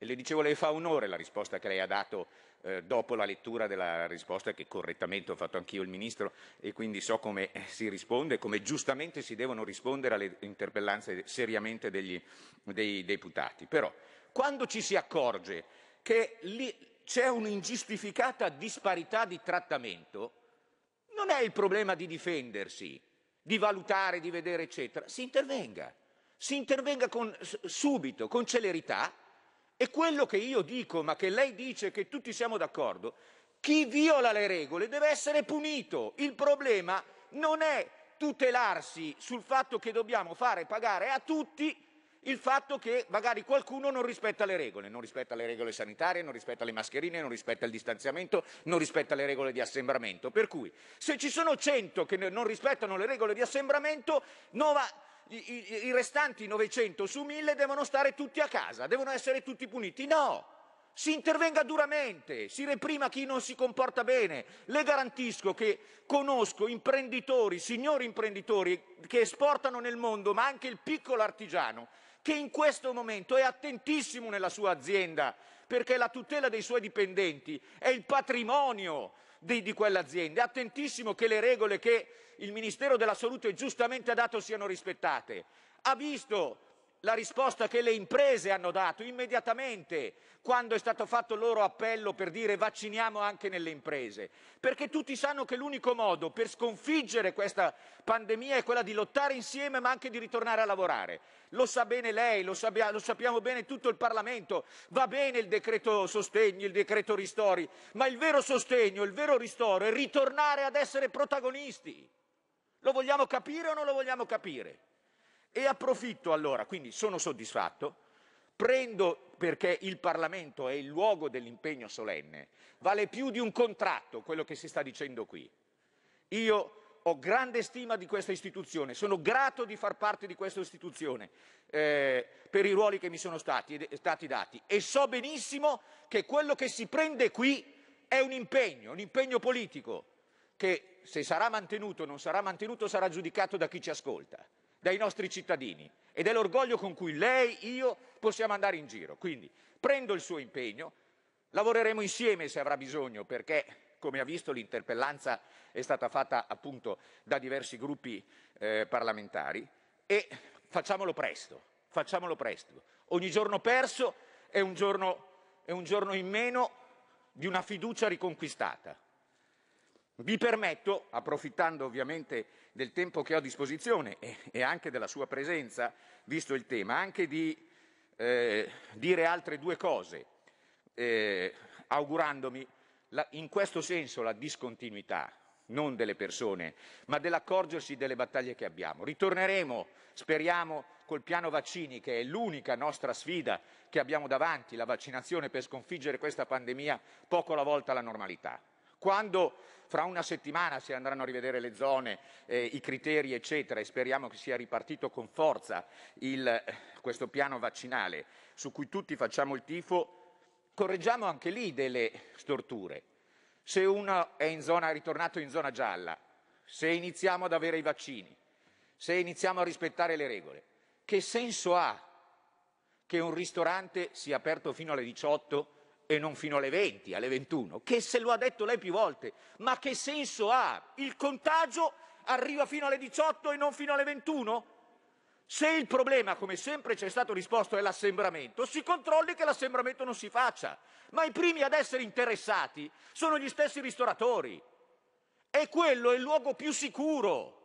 e le dicevo le fa onore la risposta che lei ha dato eh, dopo la lettura della risposta che correttamente ho fatto anch'io il Ministro e quindi so come si risponde, come giustamente si devono rispondere alle interpellanze seriamente degli, dei deputati. Però, quando ci si accorge che c'è un'ingiustificata disparità di trattamento, non è il problema di difendersi, di valutare, di vedere, eccetera. Si intervenga, si intervenga con, subito, con celerità, e quello che io dico, ma che lei dice che tutti siamo d'accordo, chi viola le regole deve essere punito. Il problema non è tutelarsi sul fatto che dobbiamo fare pagare a tutti il fatto che magari qualcuno non rispetta le regole, non rispetta le regole sanitarie, non rispetta le mascherine, non rispetta il distanziamento, non rispetta le regole di assembramento. Per cui se ci sono 100 che non rispettano le regole di assembramento, nova, i, i, restanti 900 su 1000 devono stare tutti a casa, devono essere tutti puniti. No! si intervenga duramente, si reprima chi non si comporta bene. Le garantisco che conosco imprenditori, signori imprenditori che esportano nel mondo, ma anche il piccolo artigiano, che in questo momento è attentissimo nella sua azienda perché la tutela dei suoi dipendenti è il patrimonio di, di quell'azienda, è attentissimo che le regole che il Ministero della Salute giustamente ha dato siano rispettate. Ha visto la risposta che le imprese hanno dato immediatamente quando è stato fatto il loro appello per dire vacciniamo anche nelle imprese, perché tutti sanno che l'unico modo per sconfiggere questa pandemia è quella di lottare insieme ma anche di ritornare a lavorare. Lo sa bene lei, lo, sabbia, lo sappiamo bene tutto il Parlamento, va bene il decreto sostegni, il decreto ristori, ma il vero sostegno, il vero ristoro è ritornare ad essere protagonisti. Lo vogliamo capire o non lo vogliamo capire? E approfitto allora, quindi sono soddisfatto, prendo perché il Parlamento è il luogo dell'impegno solenne, vale più di un contratto quello che si sta dicendo qui. Io ho grande stima di questa istituzione, sono grato di far parte di questa istituzione eh, per i ruoli che mi sono stati, stati dati e so benissimo che quello che si prende qui è un impegno, un impegno politico, che se sarà mantenuto o non sarà mantenuto sarà giudicato da chi ci ascolta dai nostri cittadini ed è l'orgoglio con cui lei, io possiamo andare in giro. Quindi prendo il suo impegno, lavoreremo insieme se avrà bisogno perché come ha visto l'interpellanza è stata fatta appunto da diversi gruppi eh, parlamentari e facciamolo presto, facciamolo presto. Ogni giorno perso è un giorno, è un giorno in meno di una fiducia riconquistata. Vi permetto, approfittando ovviamente del tempo che ho a disposizione e, anche della sua presenza, visto il tema, anche di eh, dire altre due cose, eh, augurandomi la, in questo senso la discontinuità non delle persone, ma dell'accorgersi delle battaglie che abbiamo. Ritorneremo, speriamo, col piano vaccini, che è l'unica nostra sfida che abbiamo davanti, la vaccinazione per sconfiggere questa pandemia, poco alla volta alla normalità. Quando fra una settimana si andranno a rivedere le zone, eh, i criteri, eccetera, e speriamo che sia ripartito con forza il, questo piano vaccinale su cui tutti facciamo il tifo, correggiamo anche lì delle storture. Se uno è, zona, è ritornato in zona gialla, se iniziamo ad avere i vaccini, se iniziamo a rispettare le regole, che senso ha che un ristorante sia aperto fino alle 18 e non fino alle 20, alle 21, che se lo ha detto lei più volte, ma che senso ha? Il contagio arriva fino alle 18 e non fino alle 21? Se il problema, come sempre ci è stato risposto, è l'assembramento, si controlli che l'assembramento non si faccia, ma i primi ad essere interessati sono gli stessi ristoratori. E quello è il luogo più sicuro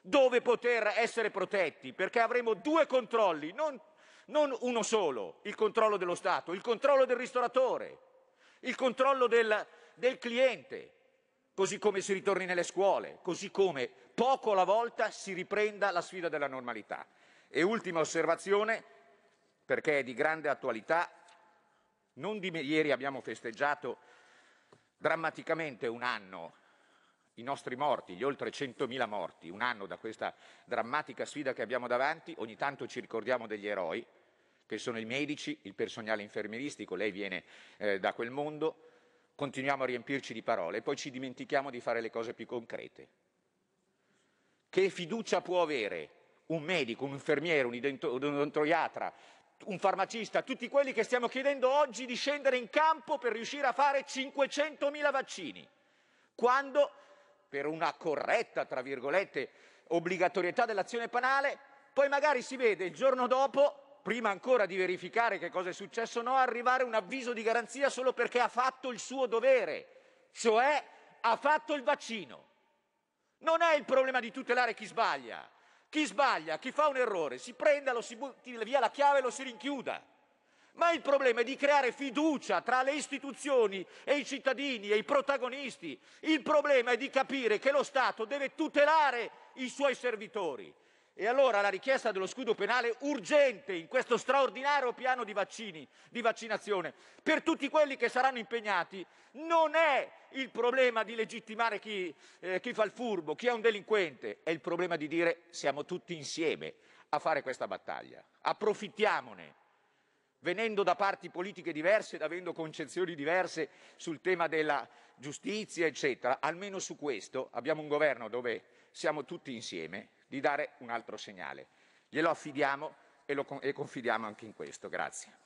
dove poter essere protetti, perché avremo due controlli, non non uno solo, il controllo dello Stato, il controllo del ristoratore, il controllo del, del cliente, così come si ritorni nelle scuole, così come poco alla volta si riprenda la sfida della normalità. E ultima osservazione, perché è di grande attualità, Non di ieri abbiamo festeggiato drammaticamente un anno i nostri morti, gli oltre 100.000 morti, un anno da questa drammatica sfida che abbiamo davanti, ogni tanto ci ricordiamo degli eroi, che sono i medici, il personale infermieristico, lei viene eh, da quel mondo, continuiamo a riempirci di parole e poi ci dimentichiamo di fare le cose più concrete. Che fiducia può avere un medico, un infermiere, un odontoiatra, un farmacista, tutti quelli che stiamo chiedendo oggi di scendere in campo per riuscire a fare 500.000 vaccini, quando per una corretta, tra virgolette, obbligatorietà dell'azione penale, poi magari si vede il giorno dopo, prima ancora di verificare che cosa è successo o no, arrivare un avviso di garanzia solo perché ha fatto il suo dovere, cioè ha fatto il vaccino. Non è il problema di tutelare chi sbaglia. Chi sbaglia, chi fa un errore, si prenda, lo si butti via la chiave e lo si rinchiuda ma il problema è di creare fiducia tra le istituzioni e i cittadini e i protagonisti. Il problema è di capire che lo Stato deve tutelare i suoi servitori. E allora la richiesta dello scudo penale urgente in questo straordinario piano di vaccini, di vaccinazione, per tutti quelli che saranno impegnati, non è il problema di legittimare chi, eh, chi fa il furbo, chi è un delinquente, è il problema di dire siamo tutti insieme a fare questa battaglia. Approfittiamone venendo da parti politiche diverse ed avendo concezioni diverse sul tema della giustizia, eccetera, almeno su questo abbiamo un governo dove siamo tutti insieme di dare un altro segnale. Glielo affidiamo e, lo, e confidiamo anche in questo. Grazie.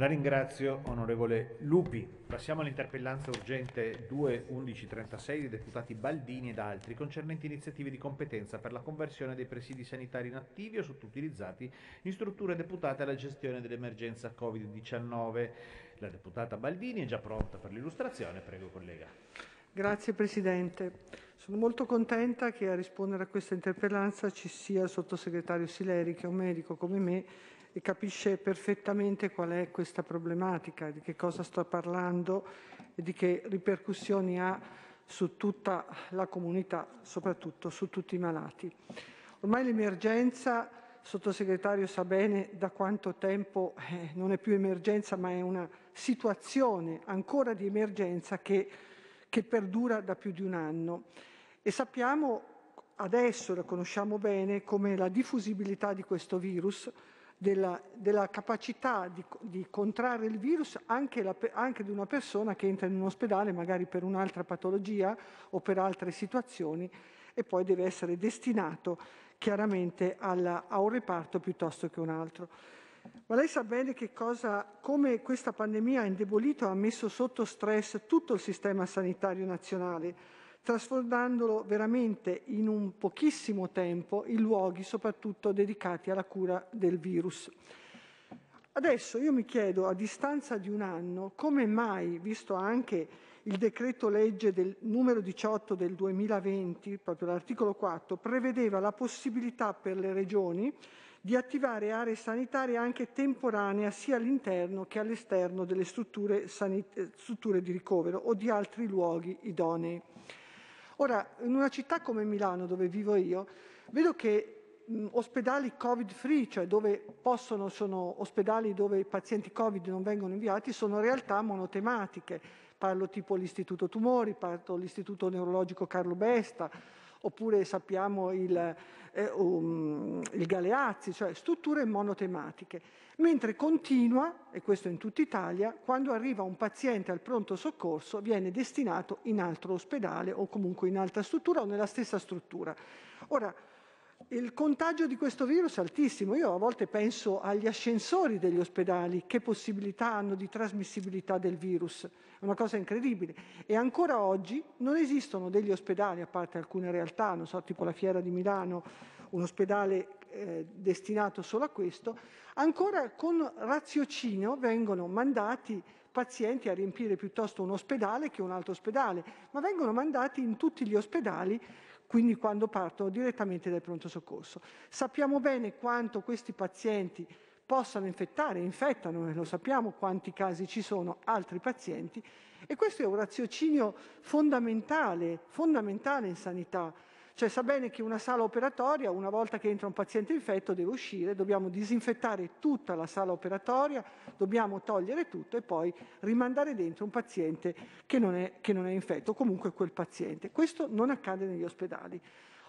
La ringrazio, onorevole Lupi. Passiamo all'interpellanza urgente 2.1136 dei deputati Baldini ed altri concernenti iniziative di competenza per la conversione dei presidi sanitari inattivi o sottoutilizzati in strutture deputate alla gestione dell'emergenza Covid-19. La deputata Baldini è già pronta per l'illustrazione. Prego, collega. Grazie Presidente. Sono molto contenta che a rispondere a questa interpellanza ci sia il sottosegretario Sileri, che è un medico come me e capisce perfettamente qual è questa problematica, di che cosa sto parlando e di che ripercussioni ha su tutta la comunità, soprattutto su tutti i malati. Ormai l'emergenza, sottosegretario sa bene da quanto tempo eh, non è più emergenza ma è una situazione ancora di emergenza che, che perdura da più di un anno e sappiamo adesso, la conosciamo bene, come la diffusibilità di questo virus della, della capacità di, di, contrarre il virus anche, la, anche, di una persona che entra in un ospedale magari per un'altra patologia o per altre situazioni e poi deve essere destinato chiaramente alla, a un reparto piuttosto che un altro. Ma lei sa bene che cosa, come questa pandemia ha indebolito e ha messo sotto stress tutto il sistema sanitario nazionale, trasformandolo veramente in un pochissimo tempo in luoghi soprattutto dedicati alla cura del virus. Adesso io mi chiedo, a distanza di un anno, come mai, visto anche il decreto legge del numero 18 del 2020, proprio l'articolo 4, prevedeva la possibilità per le regioni di attivare aree sanitarie anche temporanee sia all'interno che all'esterno delle strutture, strutture di ricovero o di altri luoghi idonei. Ora, in una città come Milano, dove vivo io, vedo che ospedali covid-free, cioè dove possono, sono ospedali dove i pazienti covid non vengono inviati, sono realtà monotematiche. Parlo tipo l'Istituto Tumori, parlo l'Istituto Neurologico Carlo Besta, oppure sappiamo il, eh, um, il Galeazzi, cioè strutture monotematiche. Mentre continua, e questo in tutta Italia, quando arriva un paziente al pronto soccorso viene destinato in altro ospedale o comunque in altra struttura o nella stessa struttura. Ora, il contagio di questo virus è altissimo. Io a volte penso agli ascensori degli ospedali, che possibilità hanno di trasmissibilità del virus. È una cosa incredibile. E ancora oggi non esistono degli ospedali, a parte alcune realtà, non so, tipo la Fiera di Milano, un ospedale eh, destinato solo a questo, ancora con raziocinio vengono mandati pazienti a riempire piuttosto un ospedale che un altro ospedale, ma vengono mandati in tutti gli ospedali quindi quando partono direttamente dal pronto soccorso. Sappiamo bene quanto questi pazienti possano infettare, infettano, lo sappiamo quanti casi ci sono, altri pazienti, e questo è un raziocinio fondamentale, fondamentale in sanità. Cioè sa bene che una sala operatoria, una volta che entra un paziente infetto, deve uscire, dobbiamo disinfettare tutta la sala operatoria, dobbiamo togliere tutto e poi rimandare dentro un paziente che non è, che non è infetto, comunque quel paziente. Questo non accade negli ospedali.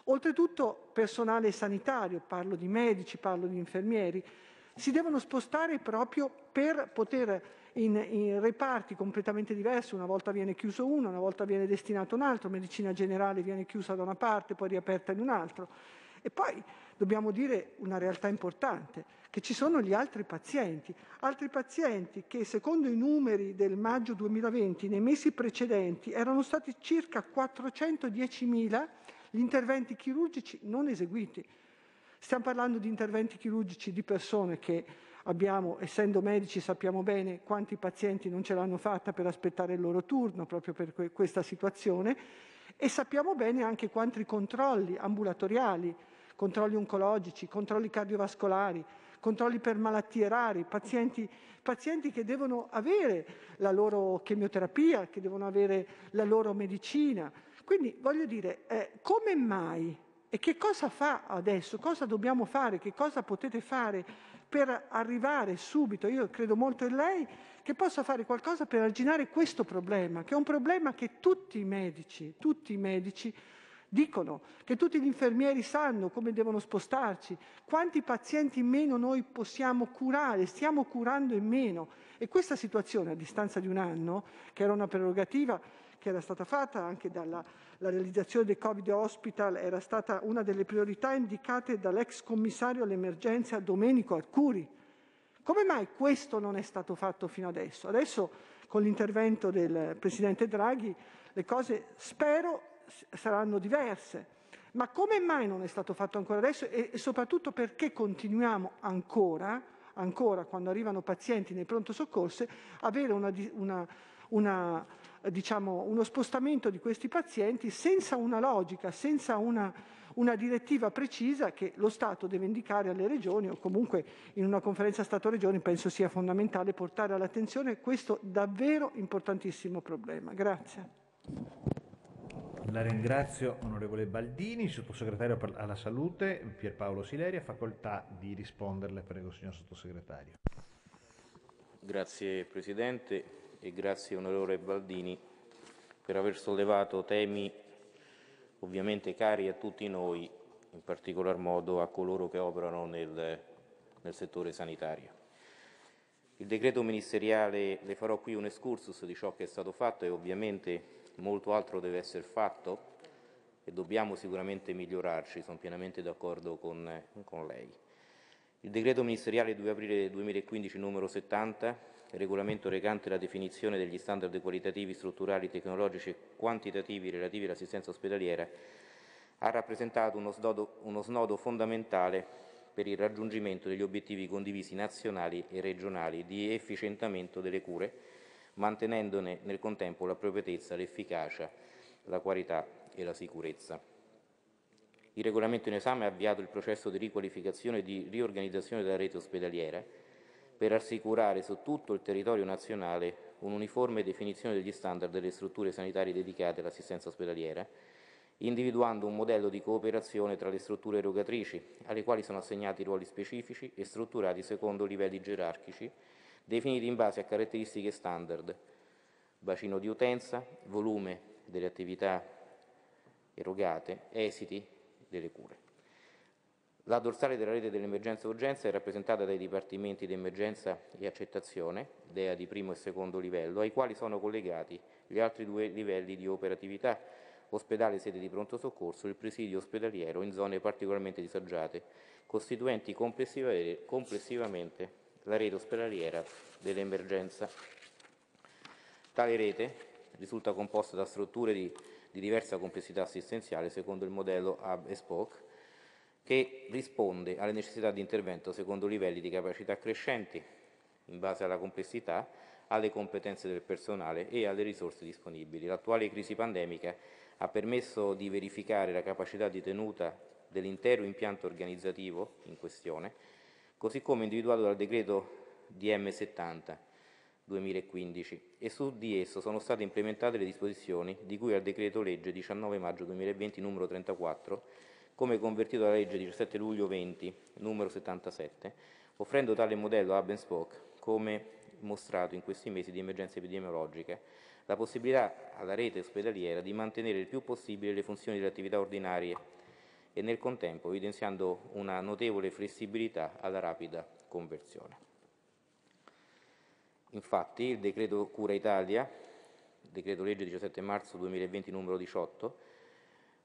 Oltretutto personale sanitario, parlo di medici, parlo di infermieri, si devono spostare proprio per poter in, in, reparti completamente diversi, una volta viene chiuso uno, una volta viene destinato un altro, medicina generale viene chiusa da una parte, poi riaperta in un altro. E poi dobbiamo dire una realtà importante, che ci sono gli altri pazienti, altri pazienti che secondo i numeri del maggio 2020, nei mesi precedenti, erano stati circa 410.000 gli interventi chirurgici non eseguiti. Stiamo parlando di interventi chirurgici di persone che abbiamo, essendo medici, sappiamo bene quanti pazienti non ce l'hanno fatta per aspettare il loro turno proprio per que- questa situazione e sappiamo bene anche quanti controlli ambulatoriali, controlli oncologici, controlli cardiovascolari, controlli per malattie rare, pazienti, pazienti che devono avere la loro chemioterapia, che devono avere la loro medicina. Quindi voglio dire, eh, come mai e che cosa fa adesso? Cosa dobbiamo fare? Che cosa potete fare per arrivare subito? Io credo molto in lei che possa fare qualcosa per arginare questo problema, che è un problema che tutti i medici, tutti i medici dicono, che tutti gli infermieri sanno come devono spostarci, quanti pazienti in meno noi possiamo curare, stiamo curando in meno. E questa situazione a distanza di un anno, che era una prerogativa che era stata fatta anche dalla realizzazione dei Covid Hospital, era stata una delle priorità indicate dall'ex commissario all'emergenza Domenico Arcuri. Come mai questo non è stato fatto fino adesso? Adesso con l'intervento del Presidente Draghi le cose spero saranno diverse. Ma come mai non è stato fatto ancora adesso e, soprattutto perché continuiamo ancora, ancora quando arrivano pazienti nei pronto soccorso, avere una, una, una diciamo, uno spostamento di questi pazienti senza una logica, senza una, una direttiva precisa che lo Stato deve indicare alle regioni o comunque in una conferenza Stato-Regioni penso sia fondamentale portare all'attenzione questo davvero importantissimo problema. Grazie. La ringrazio onorevole Baldini, sottosegretario alla salute Pierpaolo Sileri, ha facoltà di risponderle, prego signor sottosegretario. Grazie Presidente e grazie onorevole Baldini per aver sollevato temi ovviamente cari a tutti noi, in particolar modo a coloro che operano nel, nel settore sanitario. Il decreto ministeriale, le farò qui un excursus di ciò che è stato fatto e ovviamente molto altro deve essere fatto e dobbiamo sicuramente migliorarci, sono pienamente d'accordo con, con lei. Il decreto ministeriale 2 aprile 2015 numero 70 regolamento recante la definizione degli standard qualitativi, strutturali, tecnologici e quantitativi relativi all'assistenza ospedaliera, ha rappresentato uno snodo, uno snodo fondamentale per il raggiungimento degli obiettivi condivisi nazionali e regionali di efficientamento delle cure, mantenendone nel contempo l'appropriatezza, l'efficacia, la qualità e la sicurezza. Il regolamento in esame ha avviato il processo di riqualificazione e di riorganizzazione della rete ospedaliera, per assicurare su tutto il territorio nazionale un'uniforme definizione degli standard delle strutture sanitarie dedicate all'assistenza ospedaliera, individuando un modello di cooperazione tra le strutture erogatrici, alle quali sono assegnati ruoli specifici e strutturati secondo livelli gerarchici, definiti in base a caratteristiche standard, bacino di utenza, volume delle attività erogate, esiti delle cure. La dorsale della rete dell'emergenza e urgenza è rappresentata dai dipartimenti di emergenza e accettazione, DEA di primo e secondo livello, ai quali sono collegati gli altri due livelli di operatività, ospedale sede di pronto soccorso e il presidio ospedaliero in zone particolarmente disagiate, costituenti complessivamente la rete ospedaliera dell'emergenza. Tale rete risulta composta da strutture di, di diversa complessità assistenziale secondo il modello Hub e Spoke, che risponde alle necessità di intervento secondo livelli di capacità crescenti in base alla complessità, alle competenze del personale e alle risorse disponibili. L'attuale crisi pandemica ha permesso di verificare la capacità di tenuta dell'intero impianto organizzativo in questione, così come individuato dal decreto DM 70 2015 e su di esso sono state implementate le disposizioni di cui al decreto legge 19 maggio 2020 numero 34 come convertito dalla legge 17 luglio 20 numero 77 offrendo tale modello and spoke come mostrato in questi mesi di emergenza epidemiologica la possibilità alla rete ospedaliera di mantenere il più possibile le funzioni delle attività ordinarie e nel contempo evidenziando una notevole flessibilità alla rapida conversione. Infatti il decreto Cura Italia, decreto legge 17 marzo 2020 numero 18,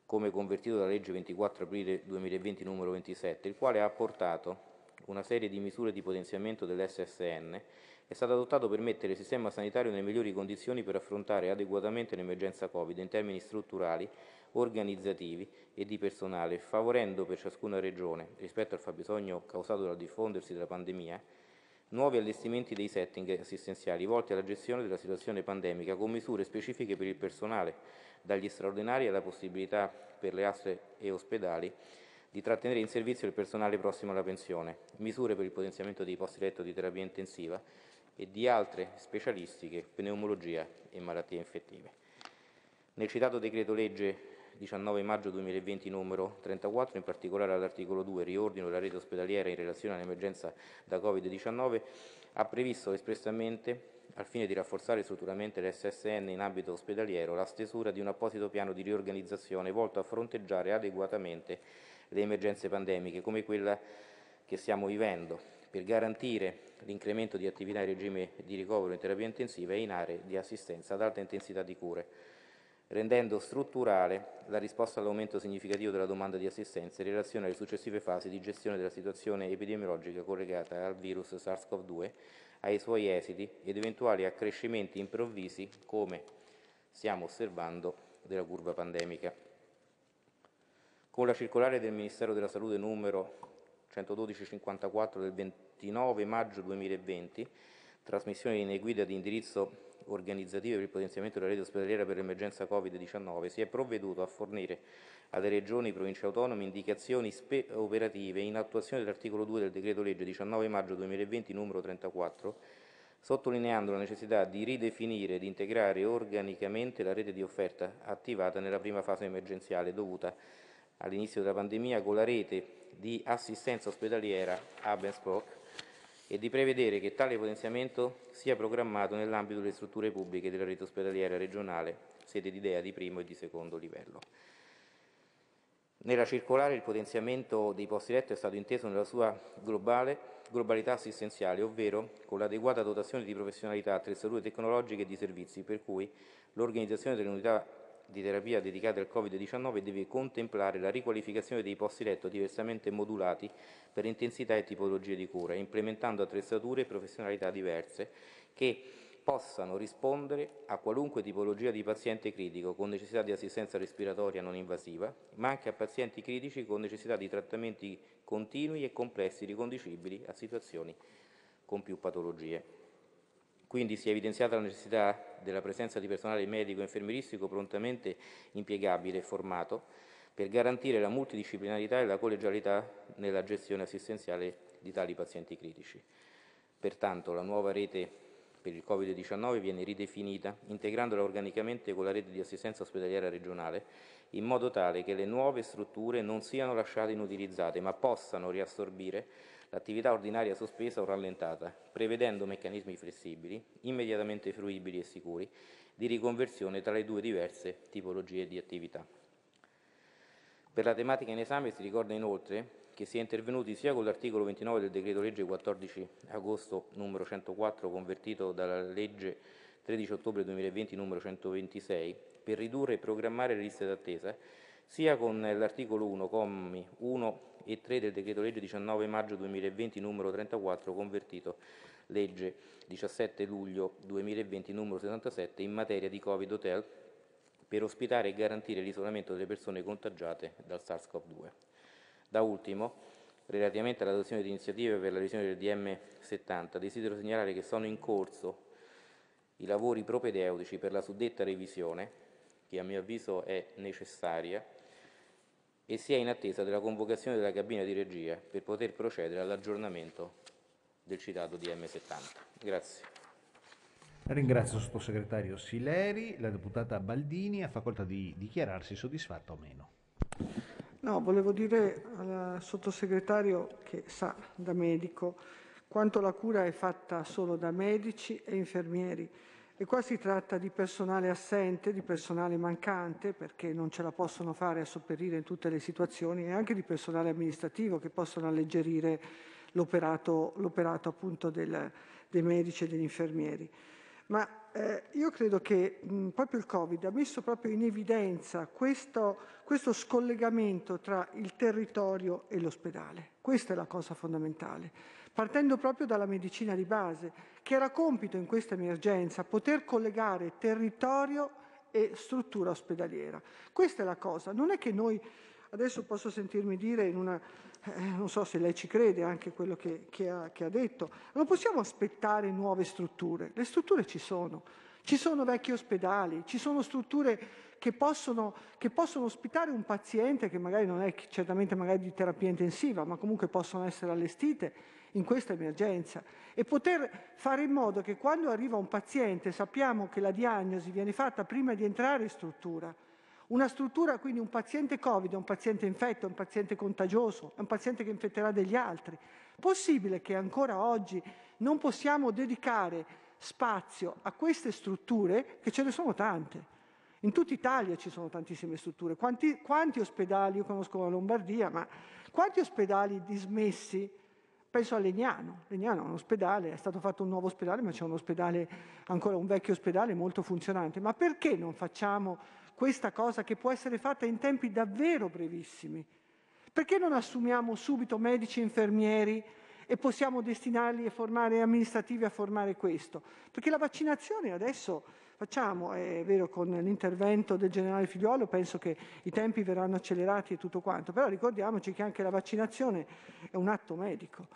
come convertito dalla legge 24 aprile 2020 numero 27, il quale ha apportato una serie di misure di potenziamento dell'SSN, è stato adottato per mettere il sistema sanitario nelle migliori condizioni per affrontare adeguatamente l'emergenza Covid in termini strutturali, organizzativi e di personale, favorendo per ciascuna regione, rispetto al fabbisogno causato dal diffondersi della pandemia, nuovi allestimenti dei setting assistenziali volti alla gestione della situazione pandemica con misure specifiche per il personale, dagli straordinari alla possibilità per le aste e ospedali di trattenere in servizio il personale prossimo alla pensione, misure per il potenziamento dei posti letto di terapia intensiva e di altre specialistiche, pneumologia e malattie infettive. Nel citato decreto legge 19 maggio 2020 numero 34, in particolare all'articolo 2, riordino della rete ospedaliera in relazione all'emergenza da Covid-19, ha previsto espressamente, al fine di rafforzare strutturalmente l'SSN in ambito ospedaliero, la stesura di un apposito piano di riorganizzazione volto a fronteggiare adeguatamente le emergenze pandemiche, come quella che stiamo vivendo, per garantire l'incremento di attività in regime di ricovero in terapia intensiva e in aree di assistenza ad alta intensità di cure rendendo strutturale la risposta all'aumento significativo della domanda di assistenza in relazione alle successive fasi di gestione della situazione epidemiologica collegata al virus SARS-CoV-2, ai suoi esiti ed eventuali accrescimenti improvvisi, come stiamo osservando, della curva pandemica. Con la circolare del Ministero della Salute numero 11254 del 29 maggio 2020, trasmissione linee guida di indirizzo organizzative per il potenziamento della rete ospedaliera per l'emergenza Covid-19, si è provveduto a fornire alle regioni e province autonome indicazioni operative in attuazione dell'articolo 2 del decreto legge 19 maggio 2020 numero 34, sottolineando la necessità di ridefinire ed integrare organicamente la rete di offerta attivata nella prima fase emergenziale dovuta all'inizio della pandemia con la rete di assistenza ospedaliera Spoke e di prevedere che tale potenziamento sia programmato nell'ambito delle strutture pubbliche della rete ospedaliera regionale, sede di DEA di primo e di secondo livello. Nella circolare il potenziamento dei posti letto è stato inteso nella sua globale, globalità assistenziale, ovvero con l'adeguata dotazione di professionalità, attrezzature tecnologiche e di servizi, per cui l'organizzazione delle unità di terapia dedicate al Covid-19 deve contemplare la riqualificazione dei posti letto diversamente modulati per intensità e tipologie di cura, implementando attrezzature e professionalità diverse che possano rispondere a qualunque tipologia di paziente critico con necessità di assistenza respiratoria non invasiva, ma anche a pazienti critici con necessità di trattamenti continui e complessi riconducibili a situazioni con più patologie. Quindi si è evidenziata la necessità della presenza di personale medico e infermieristico prontamente impiegabile e formato per garantire la multidisciplinarità e la collegialità nella gestione assistenziale di tali pazienti critici. Pertanto la nuova rete per il Covid-19 viene ridefinita, integrandola organicamente con la rete di assistenza ospedaliera regionale, in modo tale che le nuove strutture non siano lasciate inutilizzate, ma possano riassorbire l'attività ordinaria sospesa o rallentata, prevedendo meccanismi flessibili, immediatamente fruibili e sicuri, di riconversione tra le due diverse tipologie di attività. Per la tematica in esame si ricorda inoltre che si è intervenuti sia con l'articolo 29 del decreto legge 14 agosto numero 104 convertito dalla legge 13 ottobre 2020 numero 126 per ridurre e programmare le liste d'attesa, sia con l'articolo 1 commi 1 e 3 del decreto legge 19 maggio 2020 numero 34 convertito legge 17 luglio 2020 numero 77 in materia di Covid Hotel per ospitare e garantire l'isolamento delle persone contagiate dal SARS-CoV-2. Da ultimo, relativamente all'adozione di iniziative per la revisione del DM70, desidero segnalare che sono in corso i lavori propedeutici per la suddetta revisione, che a mio avviso è necessaria, e si è in attesa della convocazione della cabina di regia per poter procedere all'aggiornamento del citato DM70. Grazie. Ringrazio il sottosegretario Sileri, la deputata Baldini ha facoltà di dichiararsi soddisfatta o meno. No, volevo dire al sottosegretario che sa da medico quanto la cura è fatta solo da medici e infermieri e qua si tratta di personale assente, di personale mancante perché non ce la possono fare a sopperire in tutte le situazioni e anche di personale amministrativo che possono alleggerire l'operato, appunto del, dei medici e degli infermieri. Ma eh, io credo che mh, proprio il Covid ha messo proprio in evidenza questo, questo scollegamento tra il territorio e l'ospedale. Questa è la cosa fondamentale, partendo proprio dalla medicina di base, che era compito in questa emergenza poter collegare territorio e struttura ospedaliera. Questa è la cosa, non è che noi adesso posso sentirmi dire in una eh, non so se lei ci crede anche quello che, che, ha, che ha detto, non possiamo aspettare nuove strutture, le strutture ci sono, ci sono vecchi ospedali, ci sono strutture che possono, che possono, ospitare un paziente che magari non è certamente magari di terapia intensiva, ma comunque possono essere allestite in questa emergenza. E poter fare in modo che quando arriva un paziente sappiamo che la diagnosi viene fatta prima di entrare in struttura, una struttura, quindi un paziente Covid, un paziente infetto, un paziente contagioso, un paziente che infetterà degli altri. Possibile che ancora oggi non possiamo dedicare spazio a queste strutture, che ce ne sono tante. In tutta Italia ci sono tantissime strutture. Quanti, quanti ospedali, io conosco la Lombardia, ma quanti ospedali dismessi? Penso a Legnano. Legnano è un ospedale, è stato fatto un nuovo ospedale, ma c'è un ospedale, ancora un vecchio ospedale molto funzionante. Ma perché non facciamo questa cosa che può essere fatta in tempi davvero brevissimi. Perché non assumiamo subito medici e infermieri e possiamo destinarli a formare amministrativi a formare questo? Perché la vaccinazione adesso facciamo, è vero con l'intervento del generale Figliuolo penso che i tempi verranno accelerati e tutto quanto, però ricordiamoci che anche la vaccinazione è un atto medico,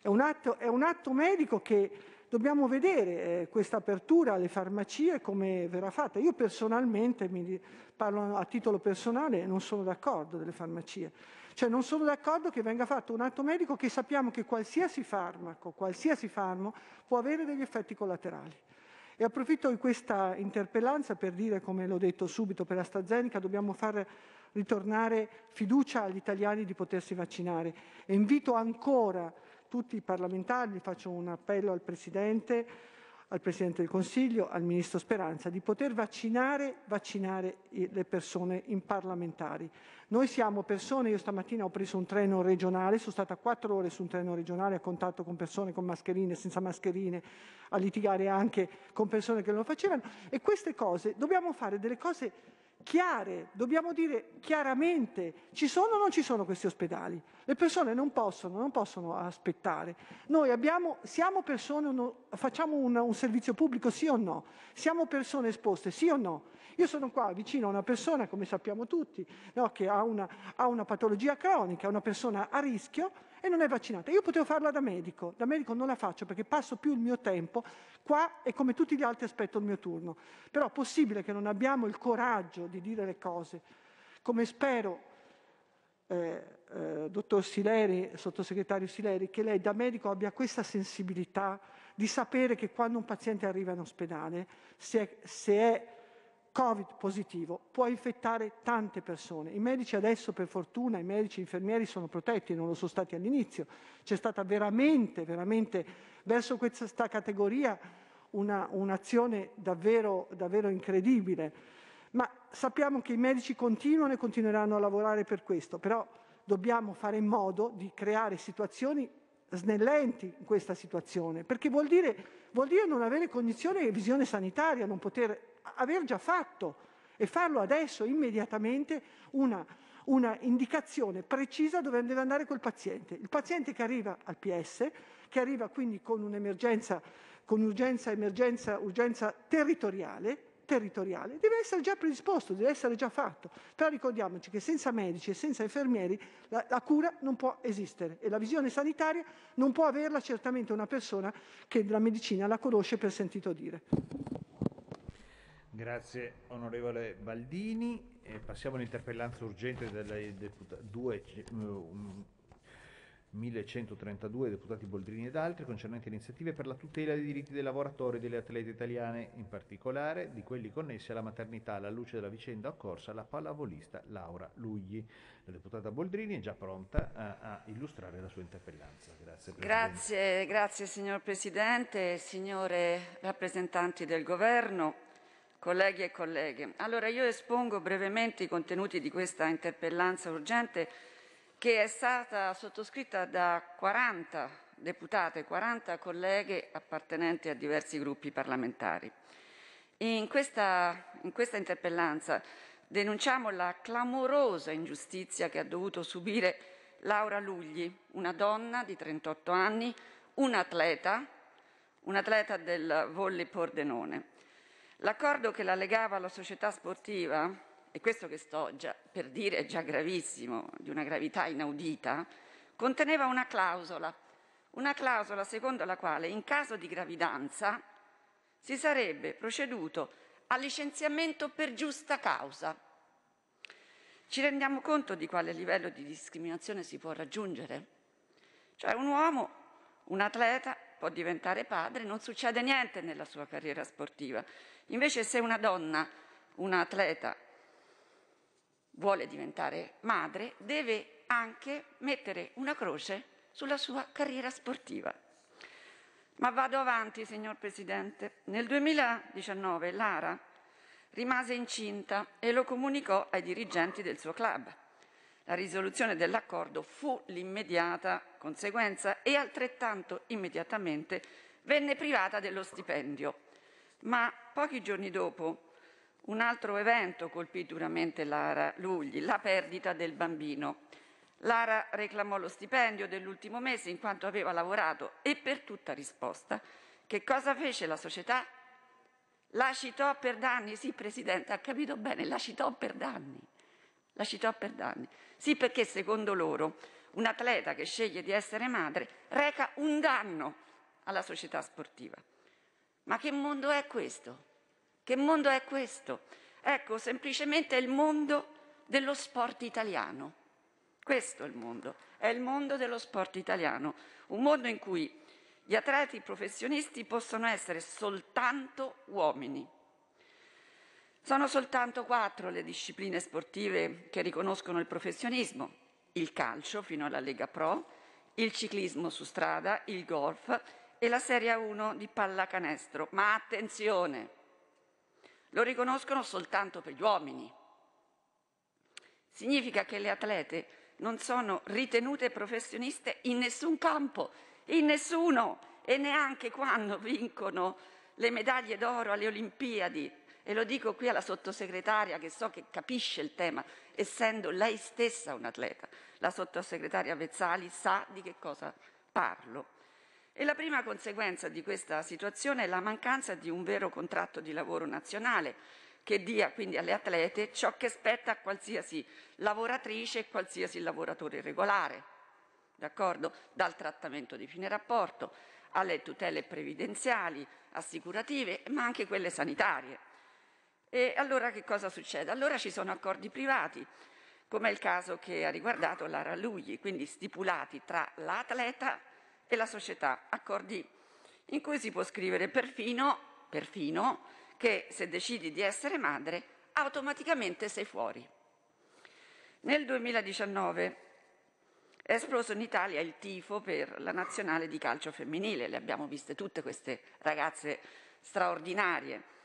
è un atto, è un atto medico che Dobbiamo vedere eh, questa apertura alle farmacie come verrà fatta. Io personalmente, mi parlo a titolo personale, non sono d'accordo delle farmacie. Cioè non sono d'accordo che venga fatto un atto medico che sappiamo che qualsiasi farmaco, qualsiasi farmaco può avere degli effetti collaterali. E approfitto di questa interpellanza per dire, come l'ho detto subito per AstraZeneca, dobbiamo far ritornare fiducia agli italiani di potersi vaccinare. E invito ancora tutti i parlamentari, faccio un appello al Presidente, al Presidente del Consiglio, al Ministro Speranza, di poter vaccinare, vaccinare le persone in parlamentari. Noi siamo persone, io stamattina ho preso un treno regionale, sono stata quattro ore su un treno regionale a contatto con persone con mascherine, senza mascherine, a litigare anche con persone che non lo facevano e queste cose, dobbiamo fare delle cose chiare, dobbiamo dire chiaramente ci sono o non ci sono questi ospedali. Le persone non possono, non possono aspettare. Noi abbiamo, siamo persone, facciamo un, un servizio pubblico sì o no? Siamo persone esposte sì o no? Io sono qua vicino a una persona, come sappiamo tutti, no, che ha una, ha una patologia cronica, una persona a rischio e non è vaccinata. Io potevo farla da medico, da medico non la faccio perché passo più il mio tempo qua e come tutti gli altri aspetto il mio turno. Però è possibile che non abbiamo il coraggio di dire le cose, come spero, eh, eh, dottor Sileri, sottosegretario Sileri, che lei da medico abbia questa sensibilità di sapere che quando un paziente arriva in ospedale, se è, se è Covid positivo può infettare tante persone. I medici adesso, per fortuna, i medici e infermieri sono protetti, non lo sono stati all'inizio. C'è stata veramente, veramente verso questa categoria una, un'azione davvero, davvero incredibile. Ma sappiamo che i medici continuano e continueranno a lavorare per questo, però dobbiamo fare in modo di creare situazioni snellenti in questa situazione, perché vuol dire, vuol dire non avere condizione e visione sanitaria, non poter aver già fatto e farlo adesso, immediatamente, una, una indicazione precisa dove deve andare quel paziente. Il paziente che arriva al PS, che arriva quindi con un'emergenza, con urgenza, emergenza, urgenza territoriale, territoriale, deve essere già predisposto, deve essere già fatto. Però ricordiamoci che senza medici e senza infermieri la, la, cura non può esistere e la visione sanitaria non può averla certamente una persona che la medicina la conosce per sentito dire. Grazie onorevole Baldini. E passiamo all'interpellanza urgente delle deputate 2 1132 deputati Boldrini ed altri concernenti iniziative per la tutela dei diritti dei lavoratori e delle atlete italiane, in particolare di quelli connessi alla maternità alla luce della vicenda occorsa alla pallavolista Laura Lugli. La deputata Boldrini è già pronta a, a illustrare la sua interpellanza. Grazie, grazie, grazie signor Presidente, signore rappresentanti del Governo, colleghi e colleghe. Allora io espongo brevemente i contenuti di questa interpellanza urgente che è stata sottoscritta da 40 deputate, 40 colleghe appartenenti a diversi gruppi parlamentari. In questa, in questa interpellanza denunciamo la clamorosa ingiustizia che ha dovuto subire Laura Lugli, una donna di 38 anni, un atleta, un atleta del volley Pordenone. L'accordo che la legava alla società sportiva e questo che sto già per dire è già gravissimo, di una gravità inaudita, conteneva una clausola, una clausola secondo la quale in caso di gravidanza si sarebbe proceduto al licenziamento per giusta causa. Ci rendiamo conto di quale livello di discriminazione si può raggiungere? Cioè un uomo, un atleta, può diventare padre, non succede niente nella sua carriera sportiva. Invece se una donna, un atleta, vuole diventare madre, deve anche mettere una croce sulla sua carriera sportiva. Ma vado avanti, signor Presidente. Nel 2019 Lara rimase incinta e lo comunicò ai dirigenti del suo club. La risoluzione dell'accordo fu l'immediata conseguenza e altrettanto immediatamente venne privata dello stipendio. Ma pochi giorni dopo un altro evento colpì duramente Lara Lugli, la perdita del bambino. Lara reclamò lo stipendio dell'ultimo mese in quanto aveva lavorato e per tutta risposta che cosa fece la società? La citò per danni, sì Presidente, ha capito bene, la citò per danni. La citò per danni. Sì, perché secondo loro un atleta che sceglie di essere madre reca un danno alla società sportiva. Ma che mondo è questo? Che mondo è questo? Ecco, semplicemente è il mondo dello sport italiano. Questo è il mondo, è il mondo dello sport italiano, un mondo in cui gli atleti professionisti possono essere soltanto uomini. Sono soltanto quattro le discipline sportive che riconoscono il professionismo, il calcio fino alla Lega Pro, il ciclismo su strada, il golf e la Serie 1 di pallacanestro. Ma attenzione, lo riconoscono soltanto per gli uomini. Significa che le atlete non sono ritenute professioniste in nessun campo, in nessuno, e neanche quando vincono le medaglie d'oro alle Olimpiadi. E lo dico qui alla sottosegretaria che so che capisce il tema, essendo lei stessa un atleta. La sottosegretaria Vezzali sa di che cosa parlo. E la prima conseguenza di questa situazione è la mancanza di un vero contratto di lavoro nazionale che dia quindi alle atlete ciò che spetta a qualsiasi lavoratrice e qualsiasi lavoratore regolare, d'accordo? Dal trattamento di fine rapporto alle tutele previdenziali, assicurative, ma anche quelle sanitarie. E allora che cosa succede? Allora ci sono accordi privati, come il caso che ha riguardato Lara Lugli, quindi stipulati tra l'atleta e la società, accordi in cui si può scrivere perfino, perfino che se decidi di essere madre automaticamente sei fuori. Nel 2019 è esploso in Italia il tifo per la nazionale di calcio femminile, le abbiamo viste tutte queste ragazze straordinarie.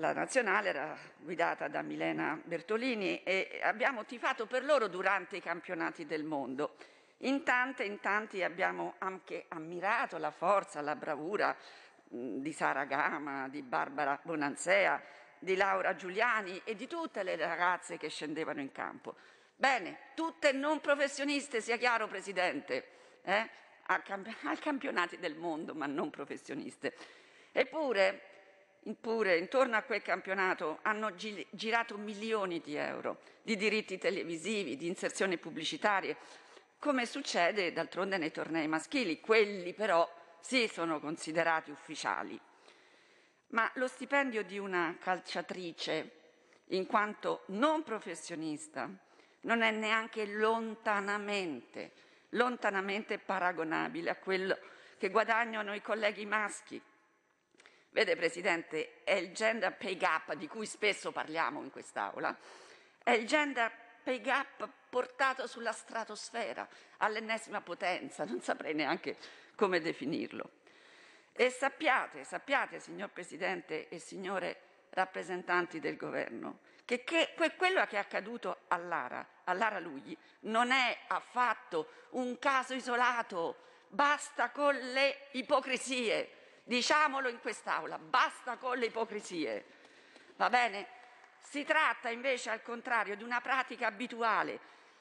La nazionale era guidata da Milena Bertolini e abbiamo tifato per loro durante i campionati del mondo in tante, in tanti abbiamo anche ammirato la forza, la bravura di Sara Gama, di Barbara Bonanzea, di Laura Giuliani e di tutte le ragazze che scendevano in campo. Bene, tutte non professioniste, sia chiaro Presidente, eh? a, camp- a campionati del mondo, ma non professioniste. Eppure, Eppure, intorno a quel campionato hanno gi- girato milioni di euro di diritti televisivi, di inserzioni pubblicitarie, come succede d'altronde nei tornei maschili, quelli però sì sono considerati ufficiali. Ma lo stipendio di una calciatrice, in quanto non professionista, non è neanche lontanamente lontanamente paragonabile a quello che guadagnano i colleghi maschi. Vede Presidente, è il gender pay gap di cui spesso parliamo in quest'Aula, è il gender pay gap portato sulla stratosfera, all'ennesima potenza, non saprei neanche come definirlo. E sappiate, sappiate, signor Presidente e signore rappresentanti del Governo, che, che quello che è accaduto a Lara, a Lara Lugli non è affatto un caso isolato, basta con le ipocrisie, diciamolo in quest'Aula, basta con le ipocrisie, va bene? Si tratta invece al contrario di una pratica abituale,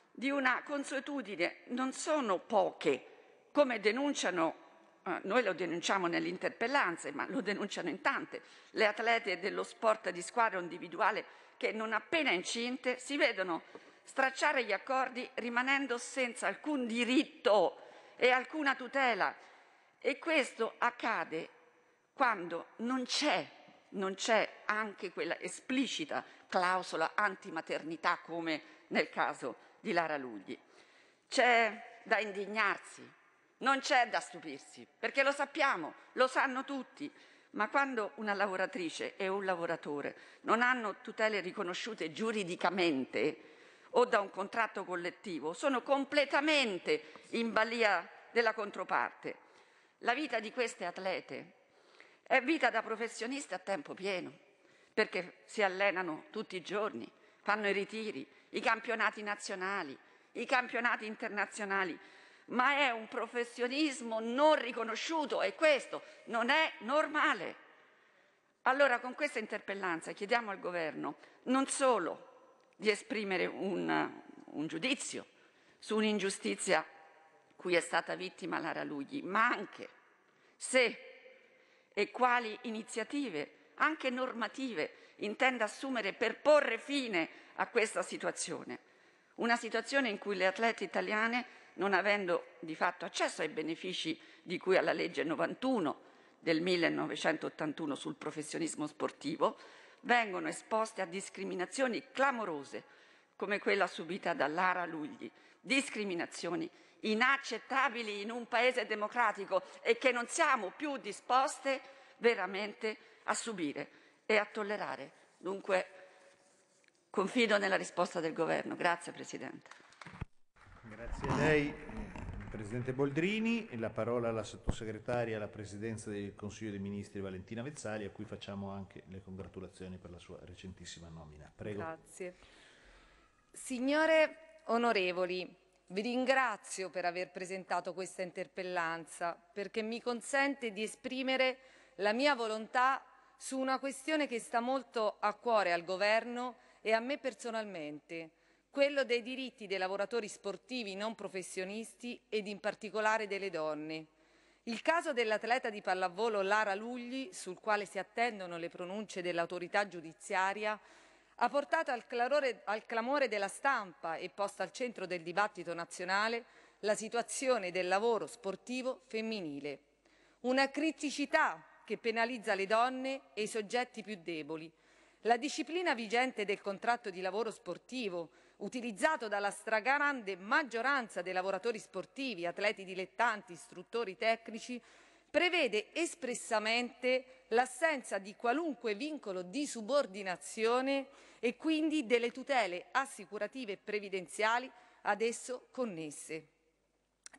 di una consuetudine, non sono poche, come denunciano eh, noi lo denunciamo nelle interpellanze, ma lo denunciano in tante, le atlete dello sport di squadra individuale che non appena incinte si vedono stracciare gli accordi rimanendo senza alcun diritto e alcuna tutela. E questo accade quando non c'è, non c'è anche quella esplicita clausola antimaternità come nel caso di Lara Lugli. C'è da indignarsi, non c'è da stupirsi, perché lo sappiamo, lo sanno tutti, ma quando una lavoratrice e un lavoratore non hanno tutele riconosciute giuridicamente o da un contratto collettivo, sono completamente in balia della controparte. La vita di queste atlete è vita da professioniste a tempo pieno, perché si allenano tutti i giorni, fanno i ritiri, i campionati nazionali, i campionati internazionali, ma è un professionismo non riconosciuto e questo non è normale. Allora con questa interpellanza chiediamo al Governo non solo di esprimere un, un giudizio su un'ingiustizia cui è stata vittima Lara Lugli, ma anche se e quali iniziative, anche normative, intenda assumere per porre fine a questa situazione. Una situazione in cui le atlete italiane non avendo di fatto accesso ai benefici di cui alla legge 91 del 1981 sul professionismo sportivo, vengono esposte a discriminazioni clamorose come quella subita da Lara Lugli, discriminazioni inaccettabili in un paese democratico e che non siamo più disposte veramente a subire e a tollerare. Dunque confido nella risposta del Governo. Grazie Presidente. Grazie a lei, Presidente Boldrini. La parola alla sottosegretaria alla Presidenza del Consiglio dei Ministri Valentina Vezzali, a cui facciamo anche le congratulazioni per la sua recentissima nomina. Prego. Grazie. Signore onorevoli, vi ringrazio per aver presentato questa interpellanza perché mi consente di esprimere la mia volontà su una questione che sta molto a cuore al Governo e a me personalmente, quello dei diritti dei lavoratori sportivi non professionisti ed in particolare delle donne. Il caso dell'atleta di pallavolo Lara Lugli, sul quale si attendono le pronunce dell'autorità giudiziaria, ha portato al, clamore, al clamore della stampa e posto al centro del dibattito nazionale la situazione del lavoro sportivo femminile. Una criticità che penalizza le donne e i soggetti più deboli. La disciplina vigente del contratto di lavoro sportivo, utilizzato dalla stragrande maggioranza dei lavoratori sportivi, atleti dilettanti, istruttori tecnici, prevede espressamente l'assenza di qualunque vincolo di subordinazione e quindi delle tutele assicurative e previdenziali ad esso connesse.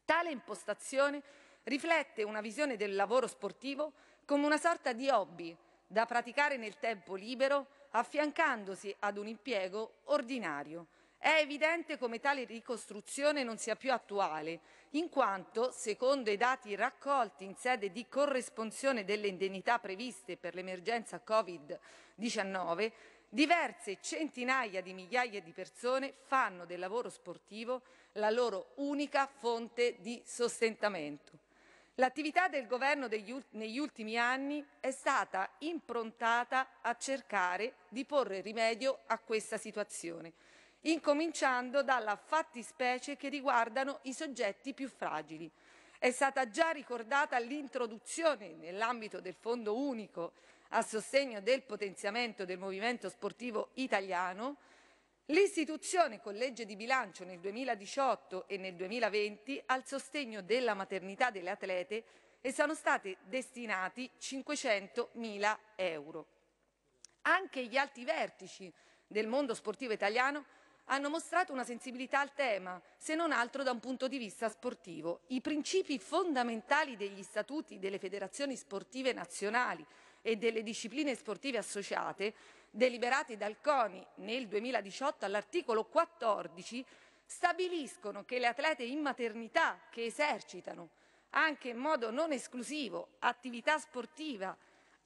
Tale impostazione riflette una visione del lavoro sportivo come una sorta di hobby da praticare nel tempo libero affiancandosi ad un impiego ordinario, è evidente come tale ricostruzione non sia più attuale, in quanto, secondo i dati raccolti in sede di corresponsione delle indennità previste per l'emergenza Covid-19, diverse centinaia di migliaia di persone fanno del lavoro sportivo la loro unica fonte di sostentamento. L'attività del governo negli ultimi anni è stata improntata a cercare di porre rimedio a questa situazione incominciando dalla fattispecie che riguardano i soggetti più fragili. È stata già ricordata l'introduzione nell'ambito del Fondo unico a sostegno del potenziamento del movimento sportivo italiano L'istituzione con legge di bilancio nel 2018 e nel 2020 al sostegno della maternità delle atlete e sono stati destinati 500.000 euro. Anche gli alti vertici del mondo sportivo italiano hanno mostrato una sensibilità al tema, se non altro da un punto di vista sportivo. I principi fondamentali degli statuti delle federazioni sportive nazionali e delle discipline sportive associate, deliberati dal CONI nel 2018 all'articolo 14, stabiliscono che le atlete in maternità che esercitano anche in modo non esclusivo attività sportiva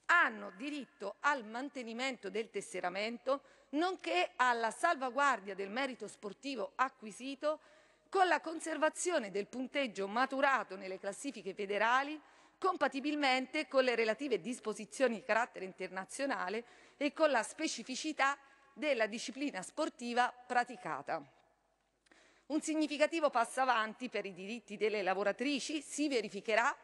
hanno diritto al mantenimento del tesseramento nonché alla salvaguardia del merito sportivo acquisito con la conservazione del punteggio maturato nelle classifiche federali compatibilmente con le relative disposizioni di carattere internazionale e con la specificità della disciplina sportiva praticata. Un significativo passo avanti per i diritti delle lavoratrici si verificherà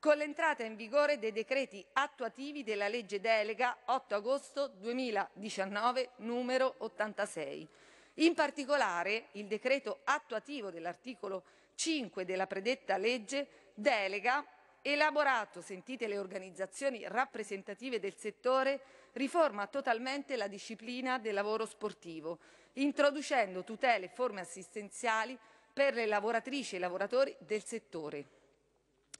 con l'entrata in vigore dei decreti attuativi della legge delega 8 agosto 2019 numero 86. In particolare, il decreto attuativo dell'articolo 5 della predetta legge delega, elaborato, sentite le organizzazioni rappresentative del settore, riforma totalmente la disciplina del lavoro sportivo, introducendo tutele e forme assistenziali per le lavoratrici e i lavoratori del settore.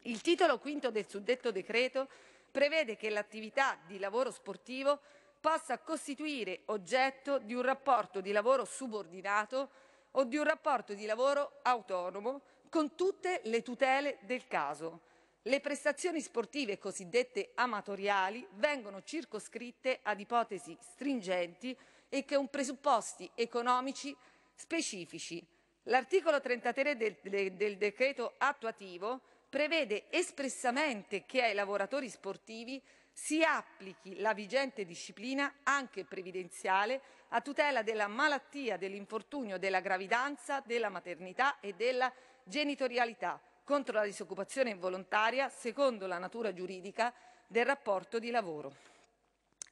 Il titolo quinto del suddetto decreto prevede che l'attività di lavoro sportivo possa costituire oggetto di un rapporto di lavoro subordinato o di un rapporto di lavoro autonomo con tutte le tutele del caso. Le prestazioni sportive cosiddette amatoriali vengono circoscritte ad ipotesi stringenti e con presupposti economici specifici. L'articolo 33 del, del, del decreto attuativo prevede espressamente che ai lavoratori sportivi si applichi la vigente disciplina anche previdenziale a tutela della malattia, dell'infortunio, della gravidanza, della maternità e della genitorialità contro la disoccupazione involontaria secondo la natura giuridica del rapporto di lavoro.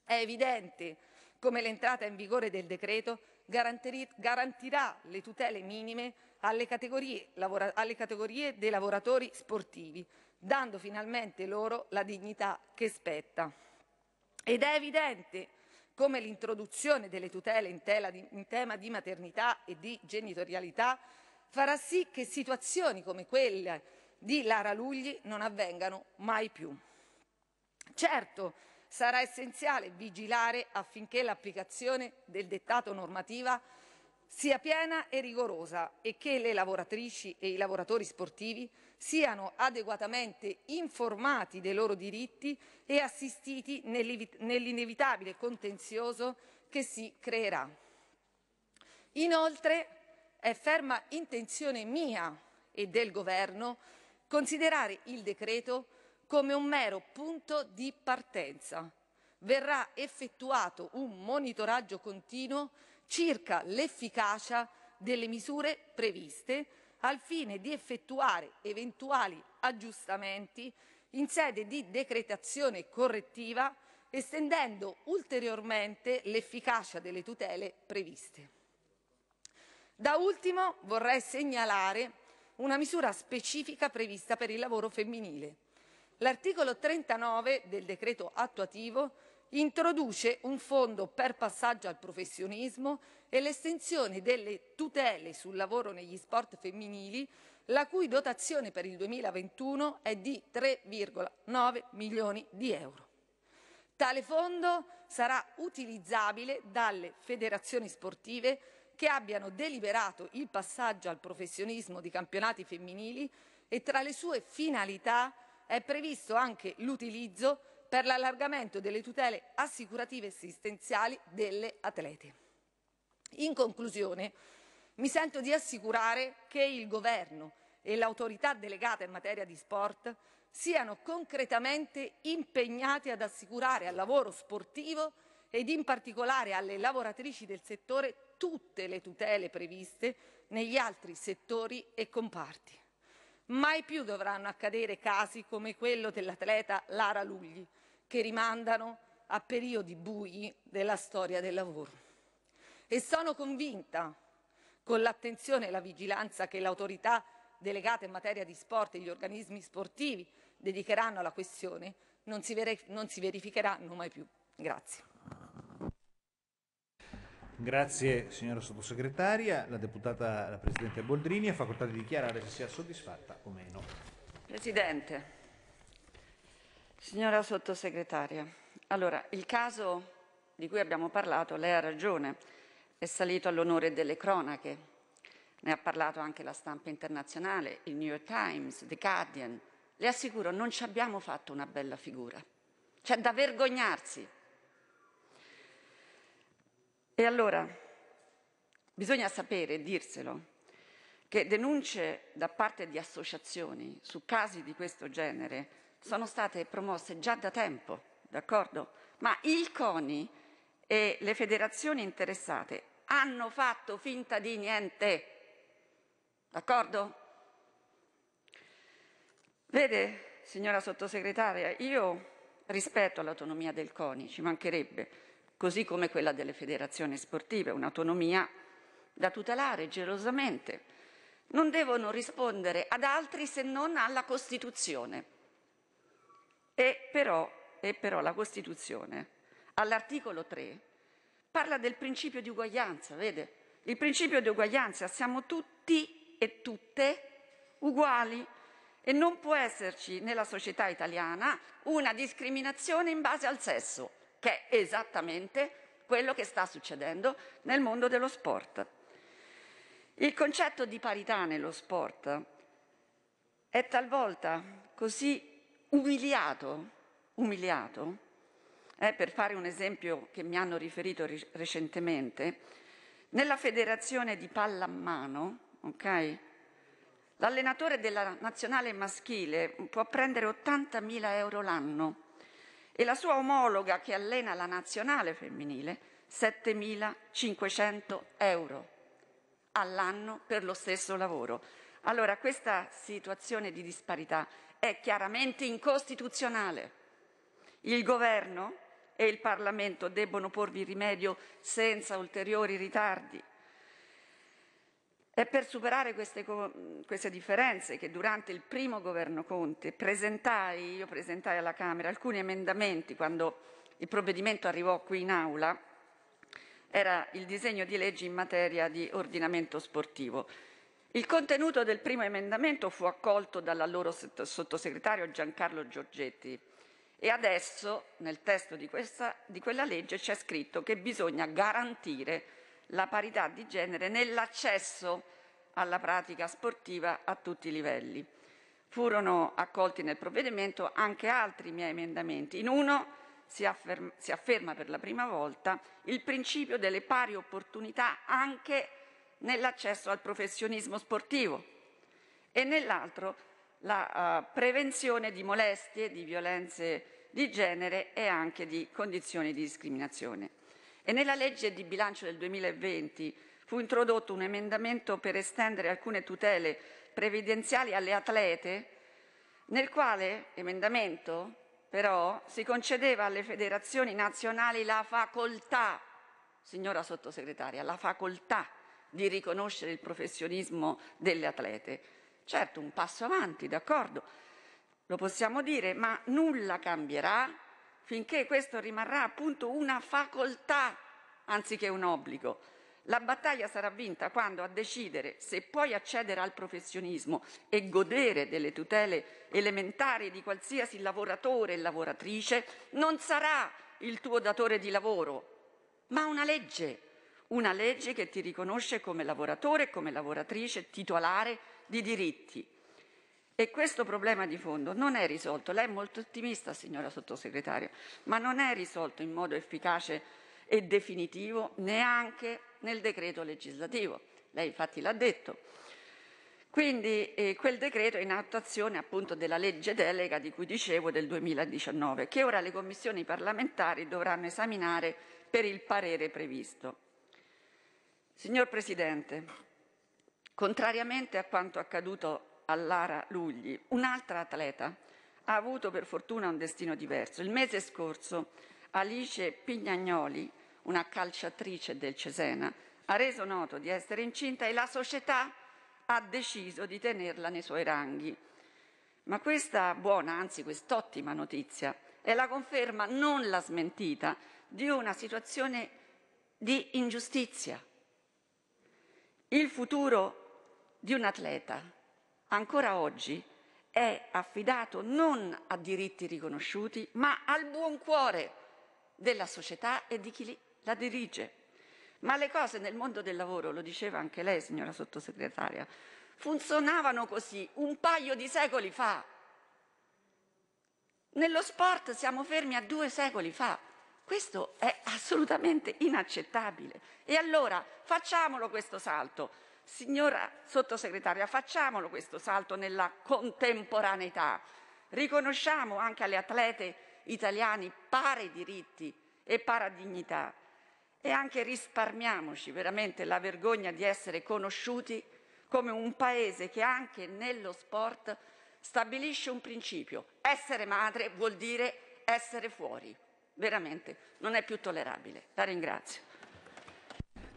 È evidente come l'entrata in vigore del decreto garantirà le tutele minime alle categorie, alle categorie dei lavoratori sportivi, dando finalmente loro la dignità che spetta. Ed è evidente come l'introduzione delle tutele in, di, in tema di maternità e di genitorialità farà sì che situazioni come quelle di Lara Lugli non avvengano mai più. Certo, sarà essenziale vigilare affinché l'applicazione del dettato normativa sia piena e rigorosa e che le lavoratrici e i lavoratori sportivi siano adeguatamente informati dei loro diritti e assistiti nell'inevitabile contenzioso che si creerà. Inoltre è ferma intenzione mia e del Governo considerare il decreto come un mero punto di partenza. Verrà effettuato un monitoraggio continuo circa l'efficacia delle misure previste al fine di effettuare eventuali aggiustamenti in sede di decretazione correttiva estendendo ulteriormente l'efficacia delle tutele previste. Da ultimo vorrei segnalare una misura specifica prevista per il lavoro femminile. L'articolo 39 del decreto attuativo introduce un fondo per passaggio al professionismo e l'estensione delle tutele sul lavoro negli sport femminili, la cui dotazione per il 2021 è di 3,9 milioni di euro. Tale fondo sarà utilizzabile dalle federazioni sportive che abbiano deliberato il passaggio al professionismo di campionati femminili e tra le sue finalità è previsto anche l'utilizzo per l'allargamento delle tutele assicurative assistenziali delle atlete. In conclusione, mi sento di assicurare che il Governo e l'autorità delegata in materia di sport siano concretamente impegnati ad assicurare al lavoro sportivo ed in particolare alle lavoratrici del settore tutte le tutele previste negli altri settori e comparti. Mai più dovranno accadere casi come quello dell'atleta Lara Lugli, che rimandano a periodi bui della storia del lavoro. e sono convinta, con l'attenzione e la vigilanza che l'autorità delegata in materia di sport e gli organismi sportivi dedicheranno alla questione, non si, verificheranno mai più. Grazie. Grazie signora sottosegretaria. La deputata, la Presidente Boldrini, ha facoltà di dichiarare se sia soddisfatta o meno. Presidente, signora sottosegretaria, allora il caso di cui abbiamo parlato, lei ha ragione, è salito all'onore delle cronache. Ne ha parlato anche la stampa internazionale, il New York Times, The Guardian. Le assicuro, non ci abbiamo fatto una bella figura. C'è da vergognarsi. E allora bisogna sapere dirselo che denunce da parte di associazioni su casi di questo genere sono state promosse già da tempo, d'accordo? Ma il CONI e le federazioni interessate hanno fatto finta di niente, d'accordo? Vede, signora sottosegretaria, io rispetto all'autonomia del CONI, ci mancherebbe, così come quella delle federazioni sportive, un'autonomia da tutelare gelosamente. Non devono rispondere ad altri se non alla Costituzione. E però, e però la Costituzione, all'articolo 3, parla del principio di uguaglianza, vede? Il principio di uguaglianza, siamo tutti e tutte uguali e non può esserci nella società italiana una discriminazione in base al sesso che è esattamente quello che sta succedendo nel mondo dello sport. Il concetto di parità nello sport è talvolta così umiliato, umiliato eh, per fare un esempio che mi hanno riferito ri- recentemente, nella federazione di pallamano, ok? L'allenatore della nazionale maschile può prendere 80.000 euro l'anno e la sua omologa che allena la nazionale femminile 7.500 euro all'anno per lo stesso lavoro. Allora questa situazione di disparità è chiaramente incostituzionale. Il governo e il Parlamento debbono porvi rimedio senza ulteriori ritardi. È per superare queste, queste, differenze che durante il primo governo Conte presentai, io presentai alla Camera alcuni emendamenti quando il provvedimento arrivò qui in aula, era il disegno di legge in materia di ordinamento sportivo. Il contenuto del primo emendamento fu accolto dall'allora sottosegretario Giancarlo Giorgetti e adesso nel testo di, questa, di quella legge c'è scritto che bisogna garantire la parità di genere nell'accesso alla pratica sportiva a tutti i livelli. Furono accolti nel provvedimento anche altri miei emendamenti. In uno si afferma, si afferma per la prima volta il principio delle pari opportunità anche nell'accesso al professionismo sportivo e nell'altro la uh, prevenzione di molestie, di violenze di genere e anche di condizioni di discriminazione. E nella legge di bilancio del 2020 fu introdotto un emendamento per estendere alcune tutele previdenziali alle atlete, nel quale emendamento però si concedeva alle federazioni nazionali la facoltà, signora sottosegretaria, la facoltà di riconoscere il professionismo delle atlete. Certo, un passo avanti, d'accordo, lo possiamo dire, ma nulla cambierà finché questo rimarrà appunto una facoltà anziché un obbligo. La battaglia sarà vinta quando a decidere se puoi accedere al professionismo e godere delle tutele elementari di qualsiasi lavoratore e lavoratrice non sarà il tuo datore di lavoro, ma una legge, una legge che ti riconosce come lavoratore e come lavoratrice titolare di diritti. E questo problema di fondo non è risolto. Lei è molto ottimista, signora sottosegretaria, ma non è risolto in modo efficace e definitivo neanche nel decreto legislativo. Lei infatti l'ha detto. Quindi eh, quel decreto è in attuazione appunto della legge delega di cui dicevo del 2019, che ora le commissioni parlamentari dovranno esaminare per il parere previsto. Signor Presidente, contrariamente a quanto accaduto a Lara Lugli, un'altra atleta ha avuto per fortuna un destino diverso. Il mese scorso Alice Pignagnoli, una calciatrice del Cesena, ha reso noto di essere incinta e la società ha deciso di tenerla nei suoi ranghi. Ma questa buona, anzi quest'ottima notizia, è la conferma, non la smentita, di una situazione di ingiustizia. Il futuro di un atleta ancora oggi è affidato non a diritti riconosciuti, ma al buon cuore della società e di chi la dirige. Ma le cose nel mondo del lavoro, lo diceva anche lei, signora sottosegretaria, funzionavano così un paio di secoli fa. Nello sport siamo fermi a due secoli fa. Questo è assolutamente inaccettabile. E allora facciamolo questo salto. Signora sottosegretaria, facciamolo questo salto nella contemporaneità. Riconosciamo anche alle atlete italiani pari diritti e paradignità e anche risparmiamoci veramente la vergogna di essere conosciuti come un paese che anche nello sport stabilisce un principio. Essere madre vuol dire essere fuori. Veramente non è più tollerabile. La ringrazio.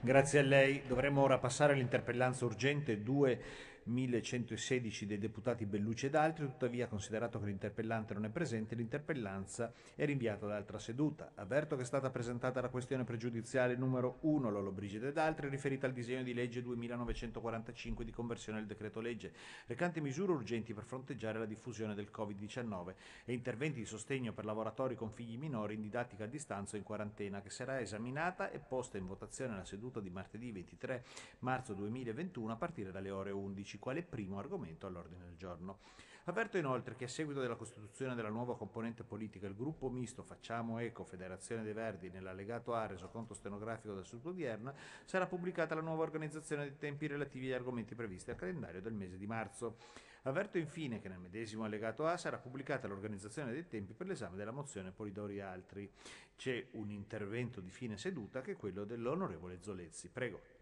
Grazie a lei. Dovremmo ora passare all'interpellanza urgente 2 1116 dei deputati Bellucci ed altri, tuttavia considerato che l'interpellante non è presente, l'interpellanza è rinviata ad altra seduta. Avverto che è stata presentata la questione pregiudiziale numero 1 Lollobrigida ed altri riferita al disegno di legge 2945 di conversione del decreto legge recante misure urgenti per fronteggiare la diffusione del Covid-19 e interventi di sostegno per lavoratori con figli minori in didattica a distanza o in quarantena che sarà esaminata e posta in votazione nella seduta di martedì 23 marzo 2021 a partire dalle ore 11 quale primo argomento all'ordine del giorno. Avverto inoltre che a seguito della costituzione della nuova componente politica il gruppo misto Facciamo Eco Federazione dei Verdi nell'allegato A resoconto stenografico del seduta odierna sarà pubblicata la nuova organizzazione dei tempi relativi agli argomenti previsti al calendario del mese di marzo. Avverto infine che nel medesimo allegato A sarà pubblicata l'organizzazione dei tempi per l'esame della mozione Polidori e altri. C'è un intervento di fine seduta che è quello dell'onorevole Zolezzi. Prego.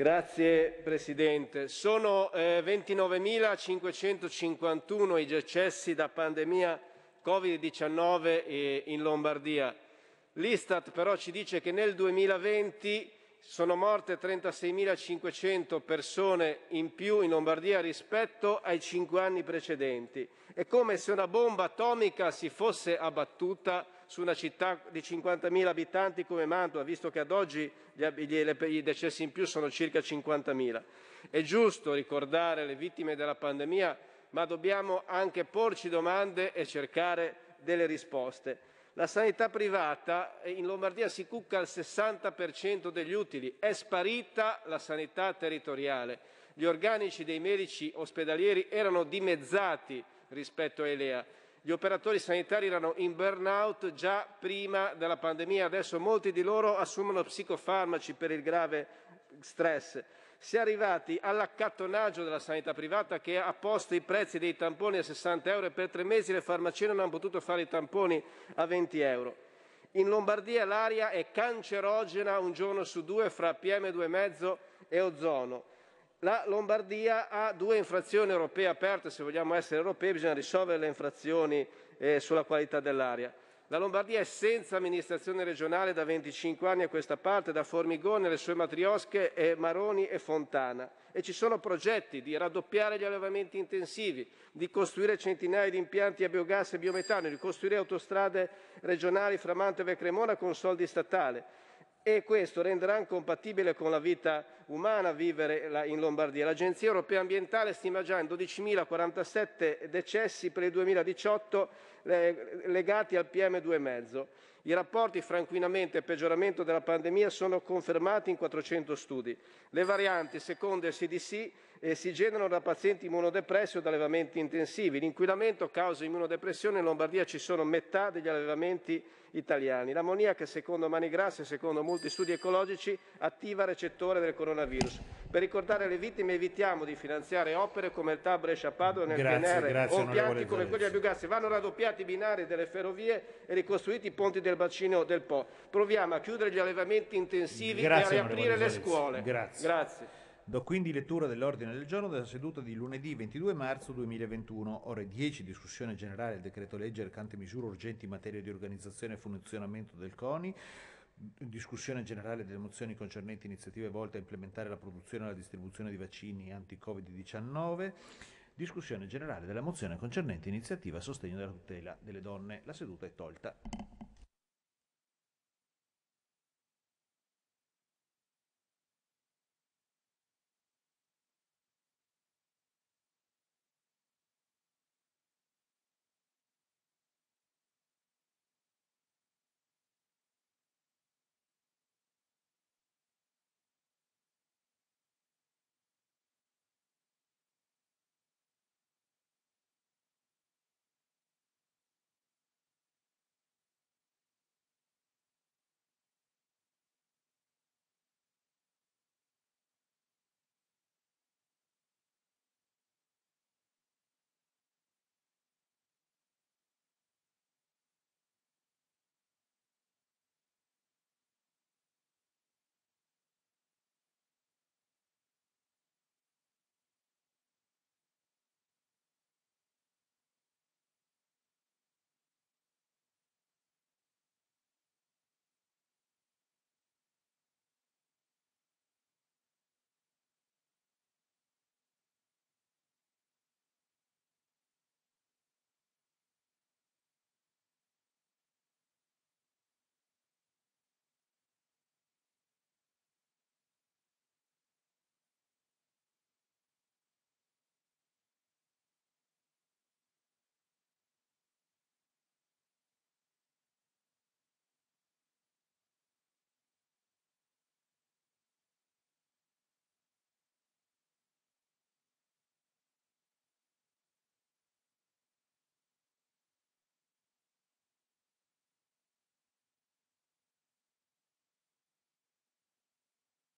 Grazie Presidente. Sono eh, 29.551 i decessi da pandemia Covid-19 in Lombardia. L'Istat però ci dice che nel 2020 sono morte 36.500 persone in più in Lombardia rispetto ai cinque anni precedenti. È come se una bomba atomica si fosse abbattuta su una città di 50.000 abitanti come Mantova, visto che ad oggi i decessi in più sono circa 50.000. È giusto ricordare le vittime della pandemia, ma dobbiamo anche porci domande e cercare delle risposte. La sanità privata in Lombardia si cucca al 60% degli utili, è sparita la sanità territoriale. Gli organici dei medici ospedalieri erano dimezzati rispetto ai LEA gli operatori sanitari erano in burnout già prima della pandemia, adesso molti di loro assumono psicofarmaci per il grave stress. Si è arrivati all'accattonaggio della sanità privata che ha posto i prezzi dei tamponi a 60 euro e per tre mesi le farmacie non hanno potuto fare i tamponi a 20 euro. In Lombardia l'aria è cancerogena un giorno su due fra PM2,5 e ozono. La Lombardia ha due infrazioni europee aperte, se vogliamo essere europei bisogna risolvere le infrazioni eh, sulla qualità dell'aria. La Lombardia è senza amministrazione regionale da 25 anni a questa parte, da Formigone alle sue matriosche, e Maroni e Fontana. E ci sono progetti di raddoppiare gli allevamenti intensivi, di costruire centinaia di impianti a biogas e biometano, di costruire autostrade regionali fra Mantova e Cremona con soldi statali e questo renderà incompatibile con la vita umana vivere in Lombardia. L'Agenzia Europea Ambientale stima già in 12.047 decessi per il 2018 legati al PM2,5. I rapporti fra inquinamento e peggioramento della pandemia sono confermati in 400 studi. Le varianti, secondo il CDC, eh, si generano da pazienti immunodepressi o da allevamenti intensivi. L'inquinamento causa immunodepressione, in Lombardia ci sono metà degli allevamenti italiani. L'ammoniaca, secondo Mani Grasse e secondo molti studi ecologici, attiva recettore del coronavirus. Per ricordare le vittime evitiamo di finanziare opere come il TAB Brescia-Padova nel Grazie, PNR grazie, o impianti come quelli a biogas. Vanno raddoppiati i binari delle ferrovie e ricostruiti i ponti del bacino del Po. Proviamo a chiudere gli allevamenti intensivi Grazie, e a riaprire le scuole. Grazie. Do quindi lettura dell'ordine del giorno della seduta di lunedì 22 marzo 2021, ore 10, discussione generale del decreto legge recante misure urgenti in materia di organizzazione e funzionamento del CONI, discussione generale delle mozioni concernenti iniziative volte a implementare la produzione e la distribuzione di vaccini anti-Covid-19, discussione generale della mozione concernente iniziativa a sostegno della tutela delle donne. La seduta è tolta.